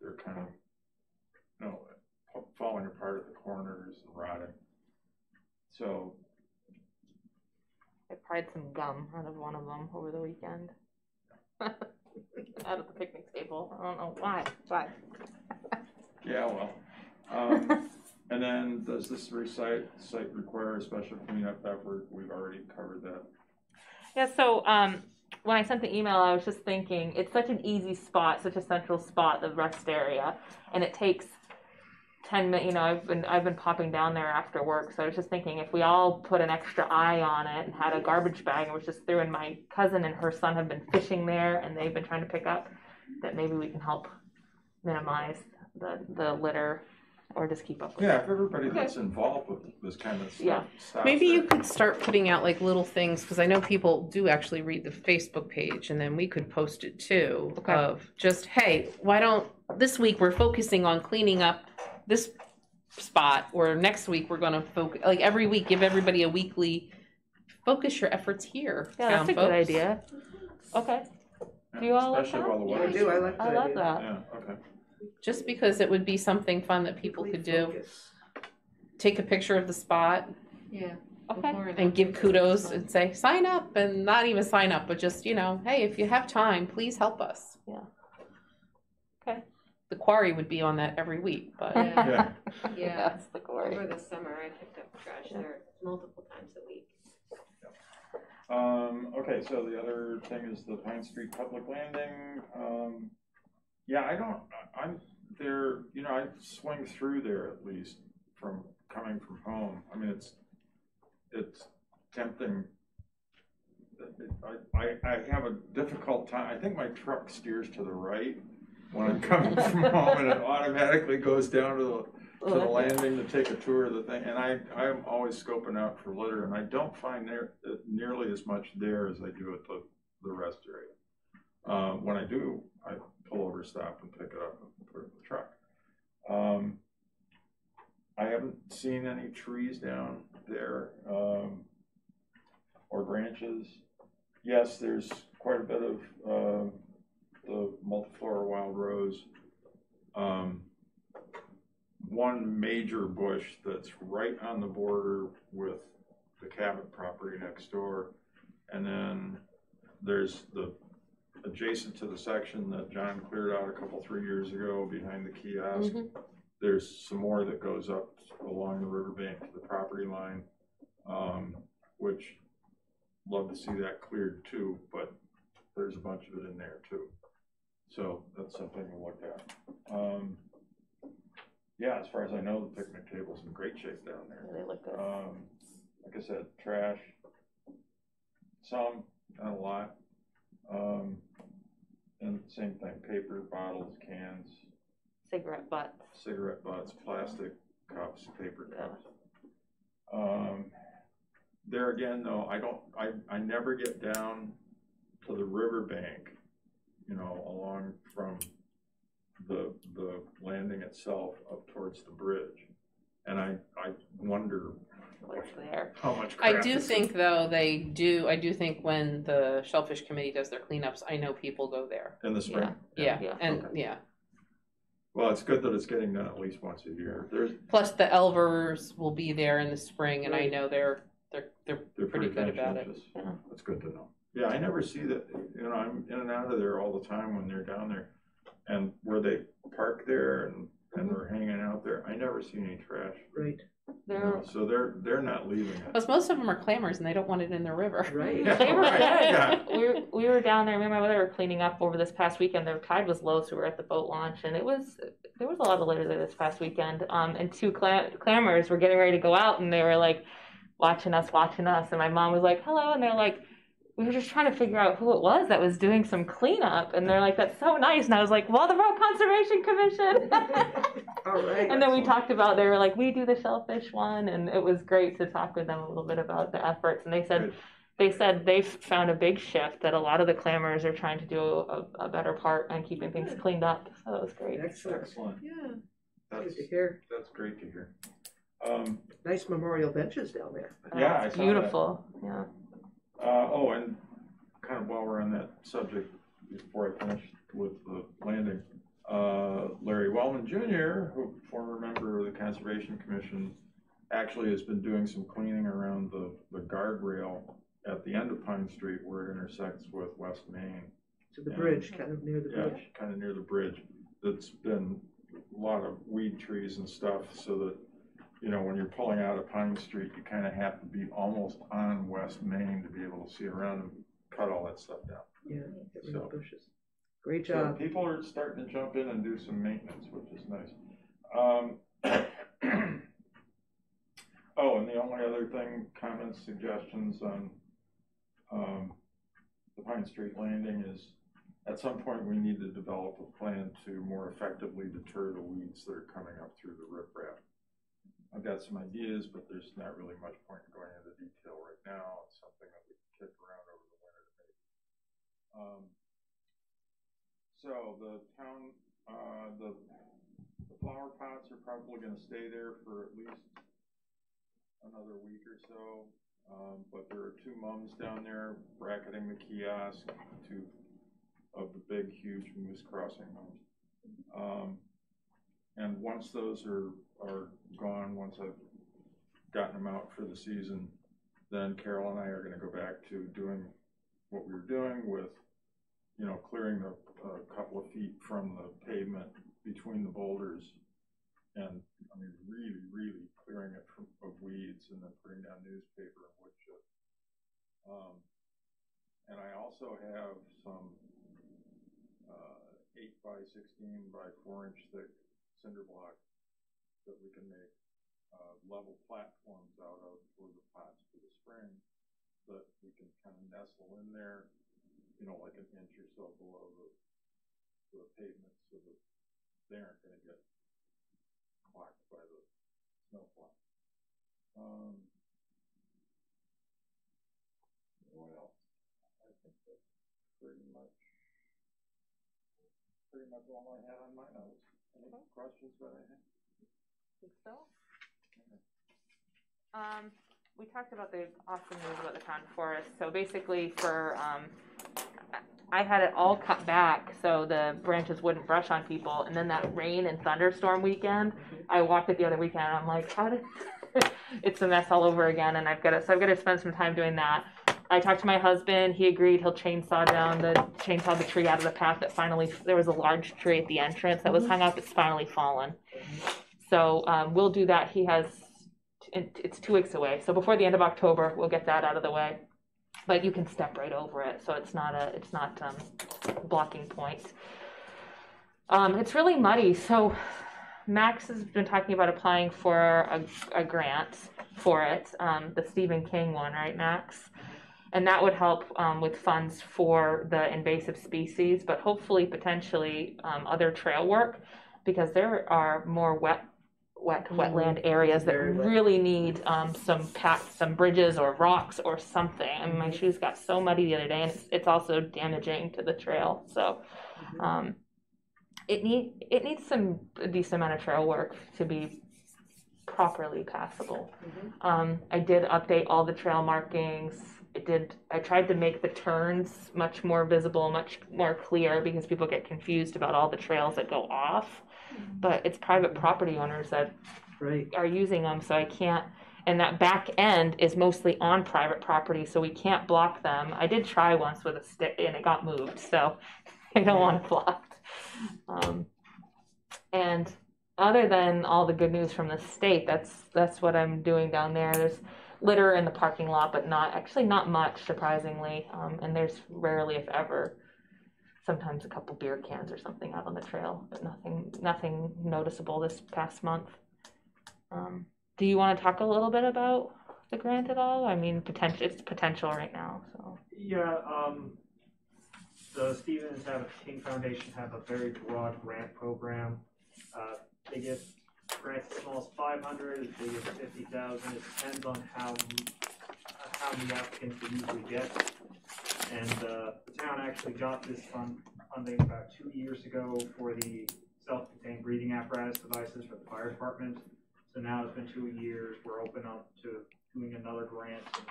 They're kind of, you know, falling apart at the corners and rotting. So, I pried some gum out of one of them over the weekend. out of the picnic table. I don't know why, but yeah, well, um, and then does this recite, site require a special cleanup effort? We've already covered that. yeah. So um, when I sent the email, I was just thinking it's such an easy spot, such a central spot, the rest area, and it takes ten minutes. You know, I've been I've been popping down there after work, so I was just thinking if we all put an extra eye on it and had a garbage bag and was just threw in. My cousin and her son have been fishing there, and they've been trying to pick up. That maybe we can help minimize the the litter or just keep up with Yeah, it. if everybody that's involved with this kind of Yeah. stuff. stops Maybe you there. could start putting out like little things because I know people do actually read the Facebook page, and then we could post it too. Okay. Of just hey, why don't this week we're focusing on cleaning up this spot, or next week we're going to focus like every week give everybody a weekly focus your efforts here. Yeah, that's town a good folks. idea. Okay, Do you all like Especially that? while the Yeah, I weather's. do, I like I that love idea. that. Yeah, okay. Just because it would be something fun that people could do. Take a picture of the spot Yeah. Okay. and give kudos and say sign up and not even sign up but just you know hey if you have time please help us Yeah. Okay. the quarry would be on that every week but Yeah. Yeah. Yeah. That's the glory. Over the summer, I picked up trash there multiple times a week. Um, okay, so the other thing is the Pine Street Public Landing. Um, yeah, I don't, I'm there, you know, I swing through there at least from coming from home. I mean, it's, it's tempting. I, I, I have a difficult time, I think my truck steers to the right when I'm coming from home and it automatically goes down to the to the landing to take a tour of the thing, and I, I'm always scoping out for litter, and I don't find there, nearly as much there as I do at the, the rest area. Uh, when I do, I pull over, stop, and pick it up and put it in the truck. Um, I haven't seen any trees down there, um, or branches. Yes, there's quite a bit of, uh, the multiflora wild rose. Um, one major bush that's right on the border with the Cabot property next door. And then there's the, adjacent to the section that John cleared out a couple, three years ago behind the kiosk. Mhm. There's some more that goes up along the riverbank to the property line, um, which love to see that cleared too, but there's a bunch of it in there too. So that's something to look at. Um, yeah, as far as I know, the picnic table's in great shape down there. They look good. Um, like I said, trash, some, not a lot. Um, and same thing, paper, bottles, cans, Cigarette butts. cigarette butts, plastic cups, paper cups. Um, there again, though, I don't, I, I never get down to the riverbank, you know, along from the, the landing itself up towards the bridge. And I, I wonder What's there? how much i crap do is- think though they do i do think when the shellfish committee does their cleanups i know people go there In the spring? yeah, Yeah. and Okay. yeah Well, it's good that it's getting done at least once a year. There's, plus the elvers will be there in the spring and i know they're they're they're they're Pretty pretty good about it. conscientious. Yeah. That's good to know. Yeah, I never see that, you know, I'm in and out of there all the time when they're down there. And where they park there and, and Mm-hmm. we're hanging out there, I never see any trash. Right, you They're know, So they're, they're not leaving it. plus most of them are clammers and they don't want it in their river right. Yeah. They were Right, yeah. We were, we were down there. Me and my mother were cleaning up over this past weekend. The tide was low, so we were at the boat launch, and it was there was a lot of litter there this past weekend. Um, and two clam- clammers were getting ready to go out, and they were like watching us, watching us. And my mom was like, "Hello," and they're like. We were just trying to figure out who it was that was doing some cleanup, and they're like, "That's so nice." And I was like, "Well, the Road Conservation Commission." All right. And then we Excellent. talked about they were like, we do the shellfish one, and it was great to talk with them a little bit about the efforts. And they said Good. they said they've found a big shift that a lot of the clammers are trying to do a, a better part on keeping things cleaned up. So that was great. Excellent. Excellent. Yeah, That's, good to hear. that's great to hear. Um, Nice memorial benches down there. Yeah, I it's saw that. beautiful. Yeah. Uh, oh, and kind of while we're on that subject, before I finish with the landing, uh, Larry Wellman Jr., who former member of the Conservation Commission, actually has been doing some cleaning around the, the guardrail at the end of Pine Street where it intersects with West Main. To the Yeah. bridge, kind of near the Yeah, bridge. kind of near the bridge. That's been a lot of weed trees and stuff, so that, you know, when you're pulling out of Pine Street, you kind of have to be almost on West Main to be able to see around and cut all that stuff down. Yeah, get rid So- of bushes. Great So job. people are starting to jump in and do some maintenance, which is nice. Um, oh, and the only other thing, comments, suggestions on, um, the Pine Street landing is, at some point, we need to develop a plan to more effectively deter the weeds that are coming up through the riprap. I've got some ideas, but there's not really much point in going into detail right now. It's something that we can kick around over the winter maybe. Um, so the town, uh, the, flower pots are probably gonna stay there for at least another week or so. Um, but there are two mums down there bracketing the kiosk, two of the big, huge moose crossing mums. Um, and once those are, are gone, once I've gotten them out for the season, then Carol and I are gonna go back to doing what we were doing with, you know, clearing the, a couple of feet from the pavement between the boulders. And, I mean, really, really clearing it from, of weeds and then putting down newspaper and wood chip. Um, and I also have some, uh, eight by sixteen by four inch thick cinder block that we can make, uh, level platforms out of for the pots for the spring. That we can kind of nestle in there, you know, like an inch or so below the, the pavement, so that they aren't gonna get clogged by the snowplow. Um. What else? I think that's pretty much, pretty much all I had on my notes. Questions I have? Think so? Um, we talked about the awesome news about the town forest. So basically, for um, I had it all cut back so the branches wouldn't brush on people. And then that rain and thunderstorm weekend, I walked it the other weekend. I'm like, how did? it's a mess all over again, and I've got to so I've got to spend some time doing that. I talked to my husband. He agreed he'll chainsaw down the chainsaw the tree out of the path that finally there was a large tree at the entrance that was hung up. It's finally fallen. So um, we'll do that. He has it's two weeks away. So before the end of October, we'll get that out of the way. But you can step right over it, so it's not a it's not um, blocking point. Um, it's really muddy. So Max has been talking about applying for a, a grant for it, um, the Stephen King one, right, Max? And that would help um, with funds for the invasive species, but hopefully potentially um, other trail work because there are more wet, wet wetland areas that Very wet. really need um, some pack, some bridges or rocks or something. I mean, my shoes got so muddy the other day, and it's, it's also damaging to the trail. So um, it need it needs some a decent amount of trail work to be properly passable. Um, I did update all the trail markings. It did. I tried to make the turns much more visible, much more clear, because people get confused about all the trails that go off. But it's private property owners that Right, are using them, so I can't. And that back end is mostly on private property, so we can't block them. I did try once with a stick, and it got moved, so I don't want it blocked. Um, and other than all the good news from the state, that's that's what I'm doing down there. There's litter in the parking lot, but not actually not much, surprisingly. Um, and there's rarely, if ever, sometimes a couple beer cans or something out on the trail, but nothing nothing noticeable this past month. Um, do you want to talk a little bit about the grant at all? I mean, potential it's potential right now. So Yeah, um, the Stevens have, King Foundation have a very broad grant program. Uh, they give grants as small as five hundred, as big as fifty thousand, it depends on how, how many applicants they usually get. And, uh, the town actually got this fund, funding about two years ago for the self-contained breathing apparatus devices for the fire department. So now it's been two years, we're open up to doing another grant and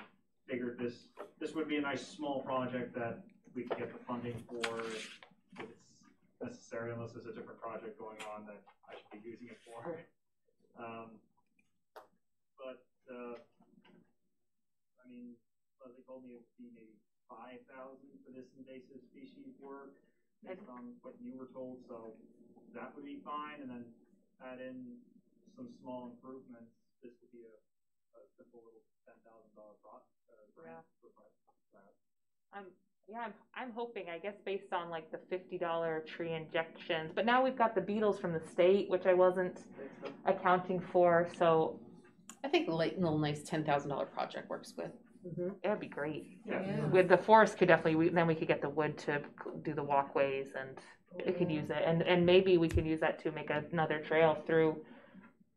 figured this, this would be a nice small project that we could get the funding for necessary, unless there's a different project going on that I should be using it for. Um, but, uh, I mean, Leslie told me it would be maybe five thousand for this invasive species work, based on what you were told, so that would be fine, and then add in some small improvements, this would be a, a simple little ten thousand dollar pro, uh, grant for that. I'm yeah, I'm, I'm hoping. I guess based on like the fifty dollar tree injections, but now we've got the beetles from the state, which I wasn't accounting for. So I think a light, little nice ten thousand dollar project works with Mhm. It would be great. Yeah. With the forest could definitely, we- then we could get the wood to do the walkways and we could use it. And, and maybe we could use that to make another trail through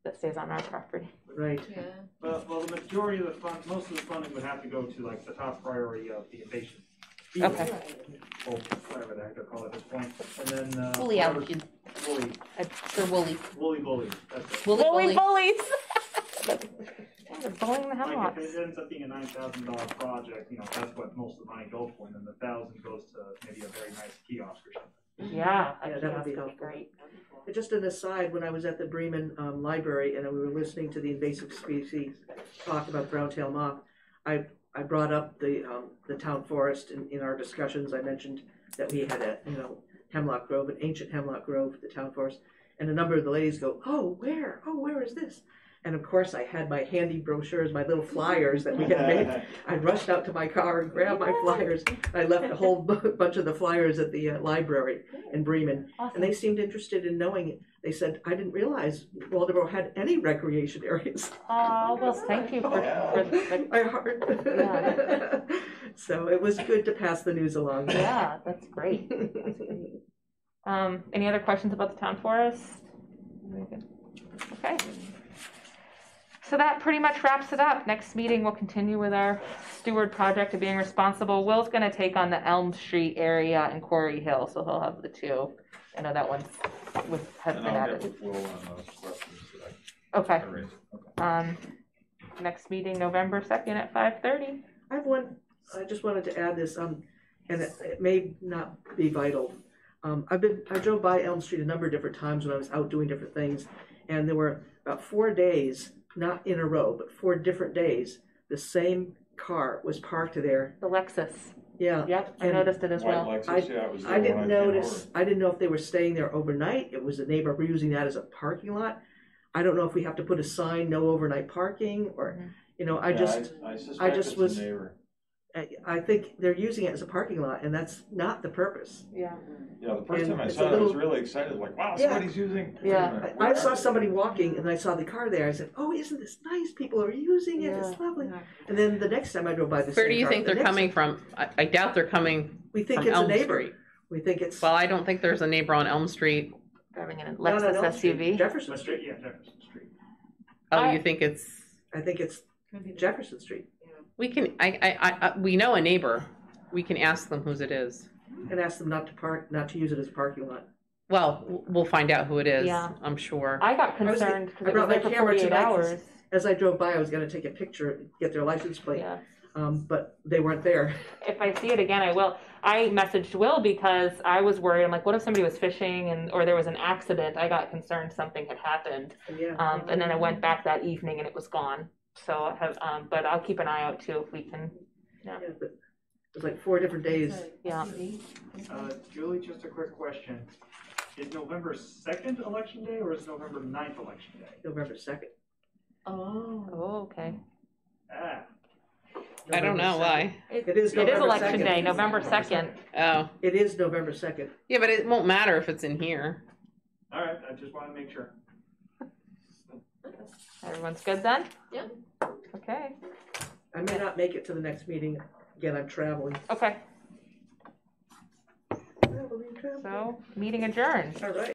that stays on our property. Right. Yeah. Well, well, the majority of the fund, most of the funding would have to go to like the top priority of the invasion. Okay. Or whatever the heck they're called at this point, and then, uh. Woolly whatever- allergen. Woolly, They're woolly. woolly bully, that's it. Woolly Bully bully. bullies! Yeah, They're bullying the Like, if hemlocks. it ends up being a nine thousand dollar project, you know, that's what most of the money goes for, and then the thousand goes to maybe a very nice kiosk or something. Yeah, Yeah, a that would kiosk be would be helpful. great. Just an aside, when I was at the Bremen um, Library and we were listening to the invasive species talk about brown-tailed moth, I, I brought up the, um, the town forest in, in our discussions. I mentioned that we had a, you know, hemlock grove, an ancient hemlock grove, the town forest. And a number of the ladies go, oh, where? Oh, where is this? And of course, I had my handy brochures, my little flyers that we had made. I rushed out to my car and grabbed my flyers. I left a whole bu- bunch of the flyers at the uh, library in Bremen. Awesome. And they seemed interested in knowing it. They said, I didn't realize Waldoboro had any recreation areas. Oh, well, thank you for, for the, My heart. Yeah. So it was good to pass the news along. yeah, that's great. That's great. Um, any other questions about the town forest? Okay. So that pretty much wraps it up. Next meeting, we'll continue with our steward project of being responsible. Will's gonna take on the Elm Street area and Quarry Hill, so he'll have the two. I know that one's, was, has And been I'll get added. with Will on those questions that Okay, I raised. Okay. um, next meeting, November second at five thirty. I have one, I just wanted to add this, um, and it, it may not be vital. Um, I've been, I drove by Elm Street a number of different times when I was out doing different things, and there were about four days, not in a row, but four different days, the same car was parked there. The Lexus. Yeah, Yep, I And noticed it as White well. Lexus, yeah, it was I there didn't came notice. I didn't know if they were staying there overnight, it was a neighbor using that as a parking lot. I don't know if we have to put a sign, no overnight parking, or, Mhm. you know, I Yeah, just, I suspect just it's was- a neighbor. I, I think they're using it as a parking lot, and that's not the purpose. Yeah. Yeah, the first And time I it's saw a it, I was little- really excited, like, wow, Yeah. somebody's using. Yeah. I, I saw somebody walking, and I saw the car there, I said, oh, isn't this nice, people are using it, it's Yeah. lovely. And then the next time I drove by the same Where do you car, think the they're next- coming from? I, I doubt they're coming We think from it's a neighbor, Street. we think it's. Well, I don't think there's a neighbor on Elm Street. Driving in a not on Lexus Elm Street, SUV. Jefferson Street, yeah, Jefferson Street. Oh, I- you think it's? I think it's Jefferson Street, We can. I, I. I. I we know a neighbor. We can ask them whose it is. and ask them not to park, not to use it as a parking lot. Well, w- we'll find out who it is. Yeah. I'm sure. I got I was concerned because I it was brought my there for camera forty-eight tonight 'cause- hours. As I drove by, I was gonna take a picture, get their license plate, Yeah. um, but they weren't there. If I see it again, I will. I messaged Will because I was worried. I'm like, what if somebody was fishing and or there was an accident? I got concerned something had happened. Yeah, Um, and then I went back that evening and it was gone. So I have, um, but I'll keep an eye out too if we can. yeah, but it was like four different days. Yeah. Uh, Julie, just a quick question. Is November second election day or is November 9th election day? November second. Oh. Oh, okay. Ah, I don't know why. It is It is November election 2nd. day, November second. Oh, It is November second. yeah, but it won't matter if it's in here. all right, I just want to make sure. Everyone's good then? Yep. Okay. I may not make it to the next meeting. Again, I'm traveling. Okay. Traveling, traveling. So meeting adjourned. All right.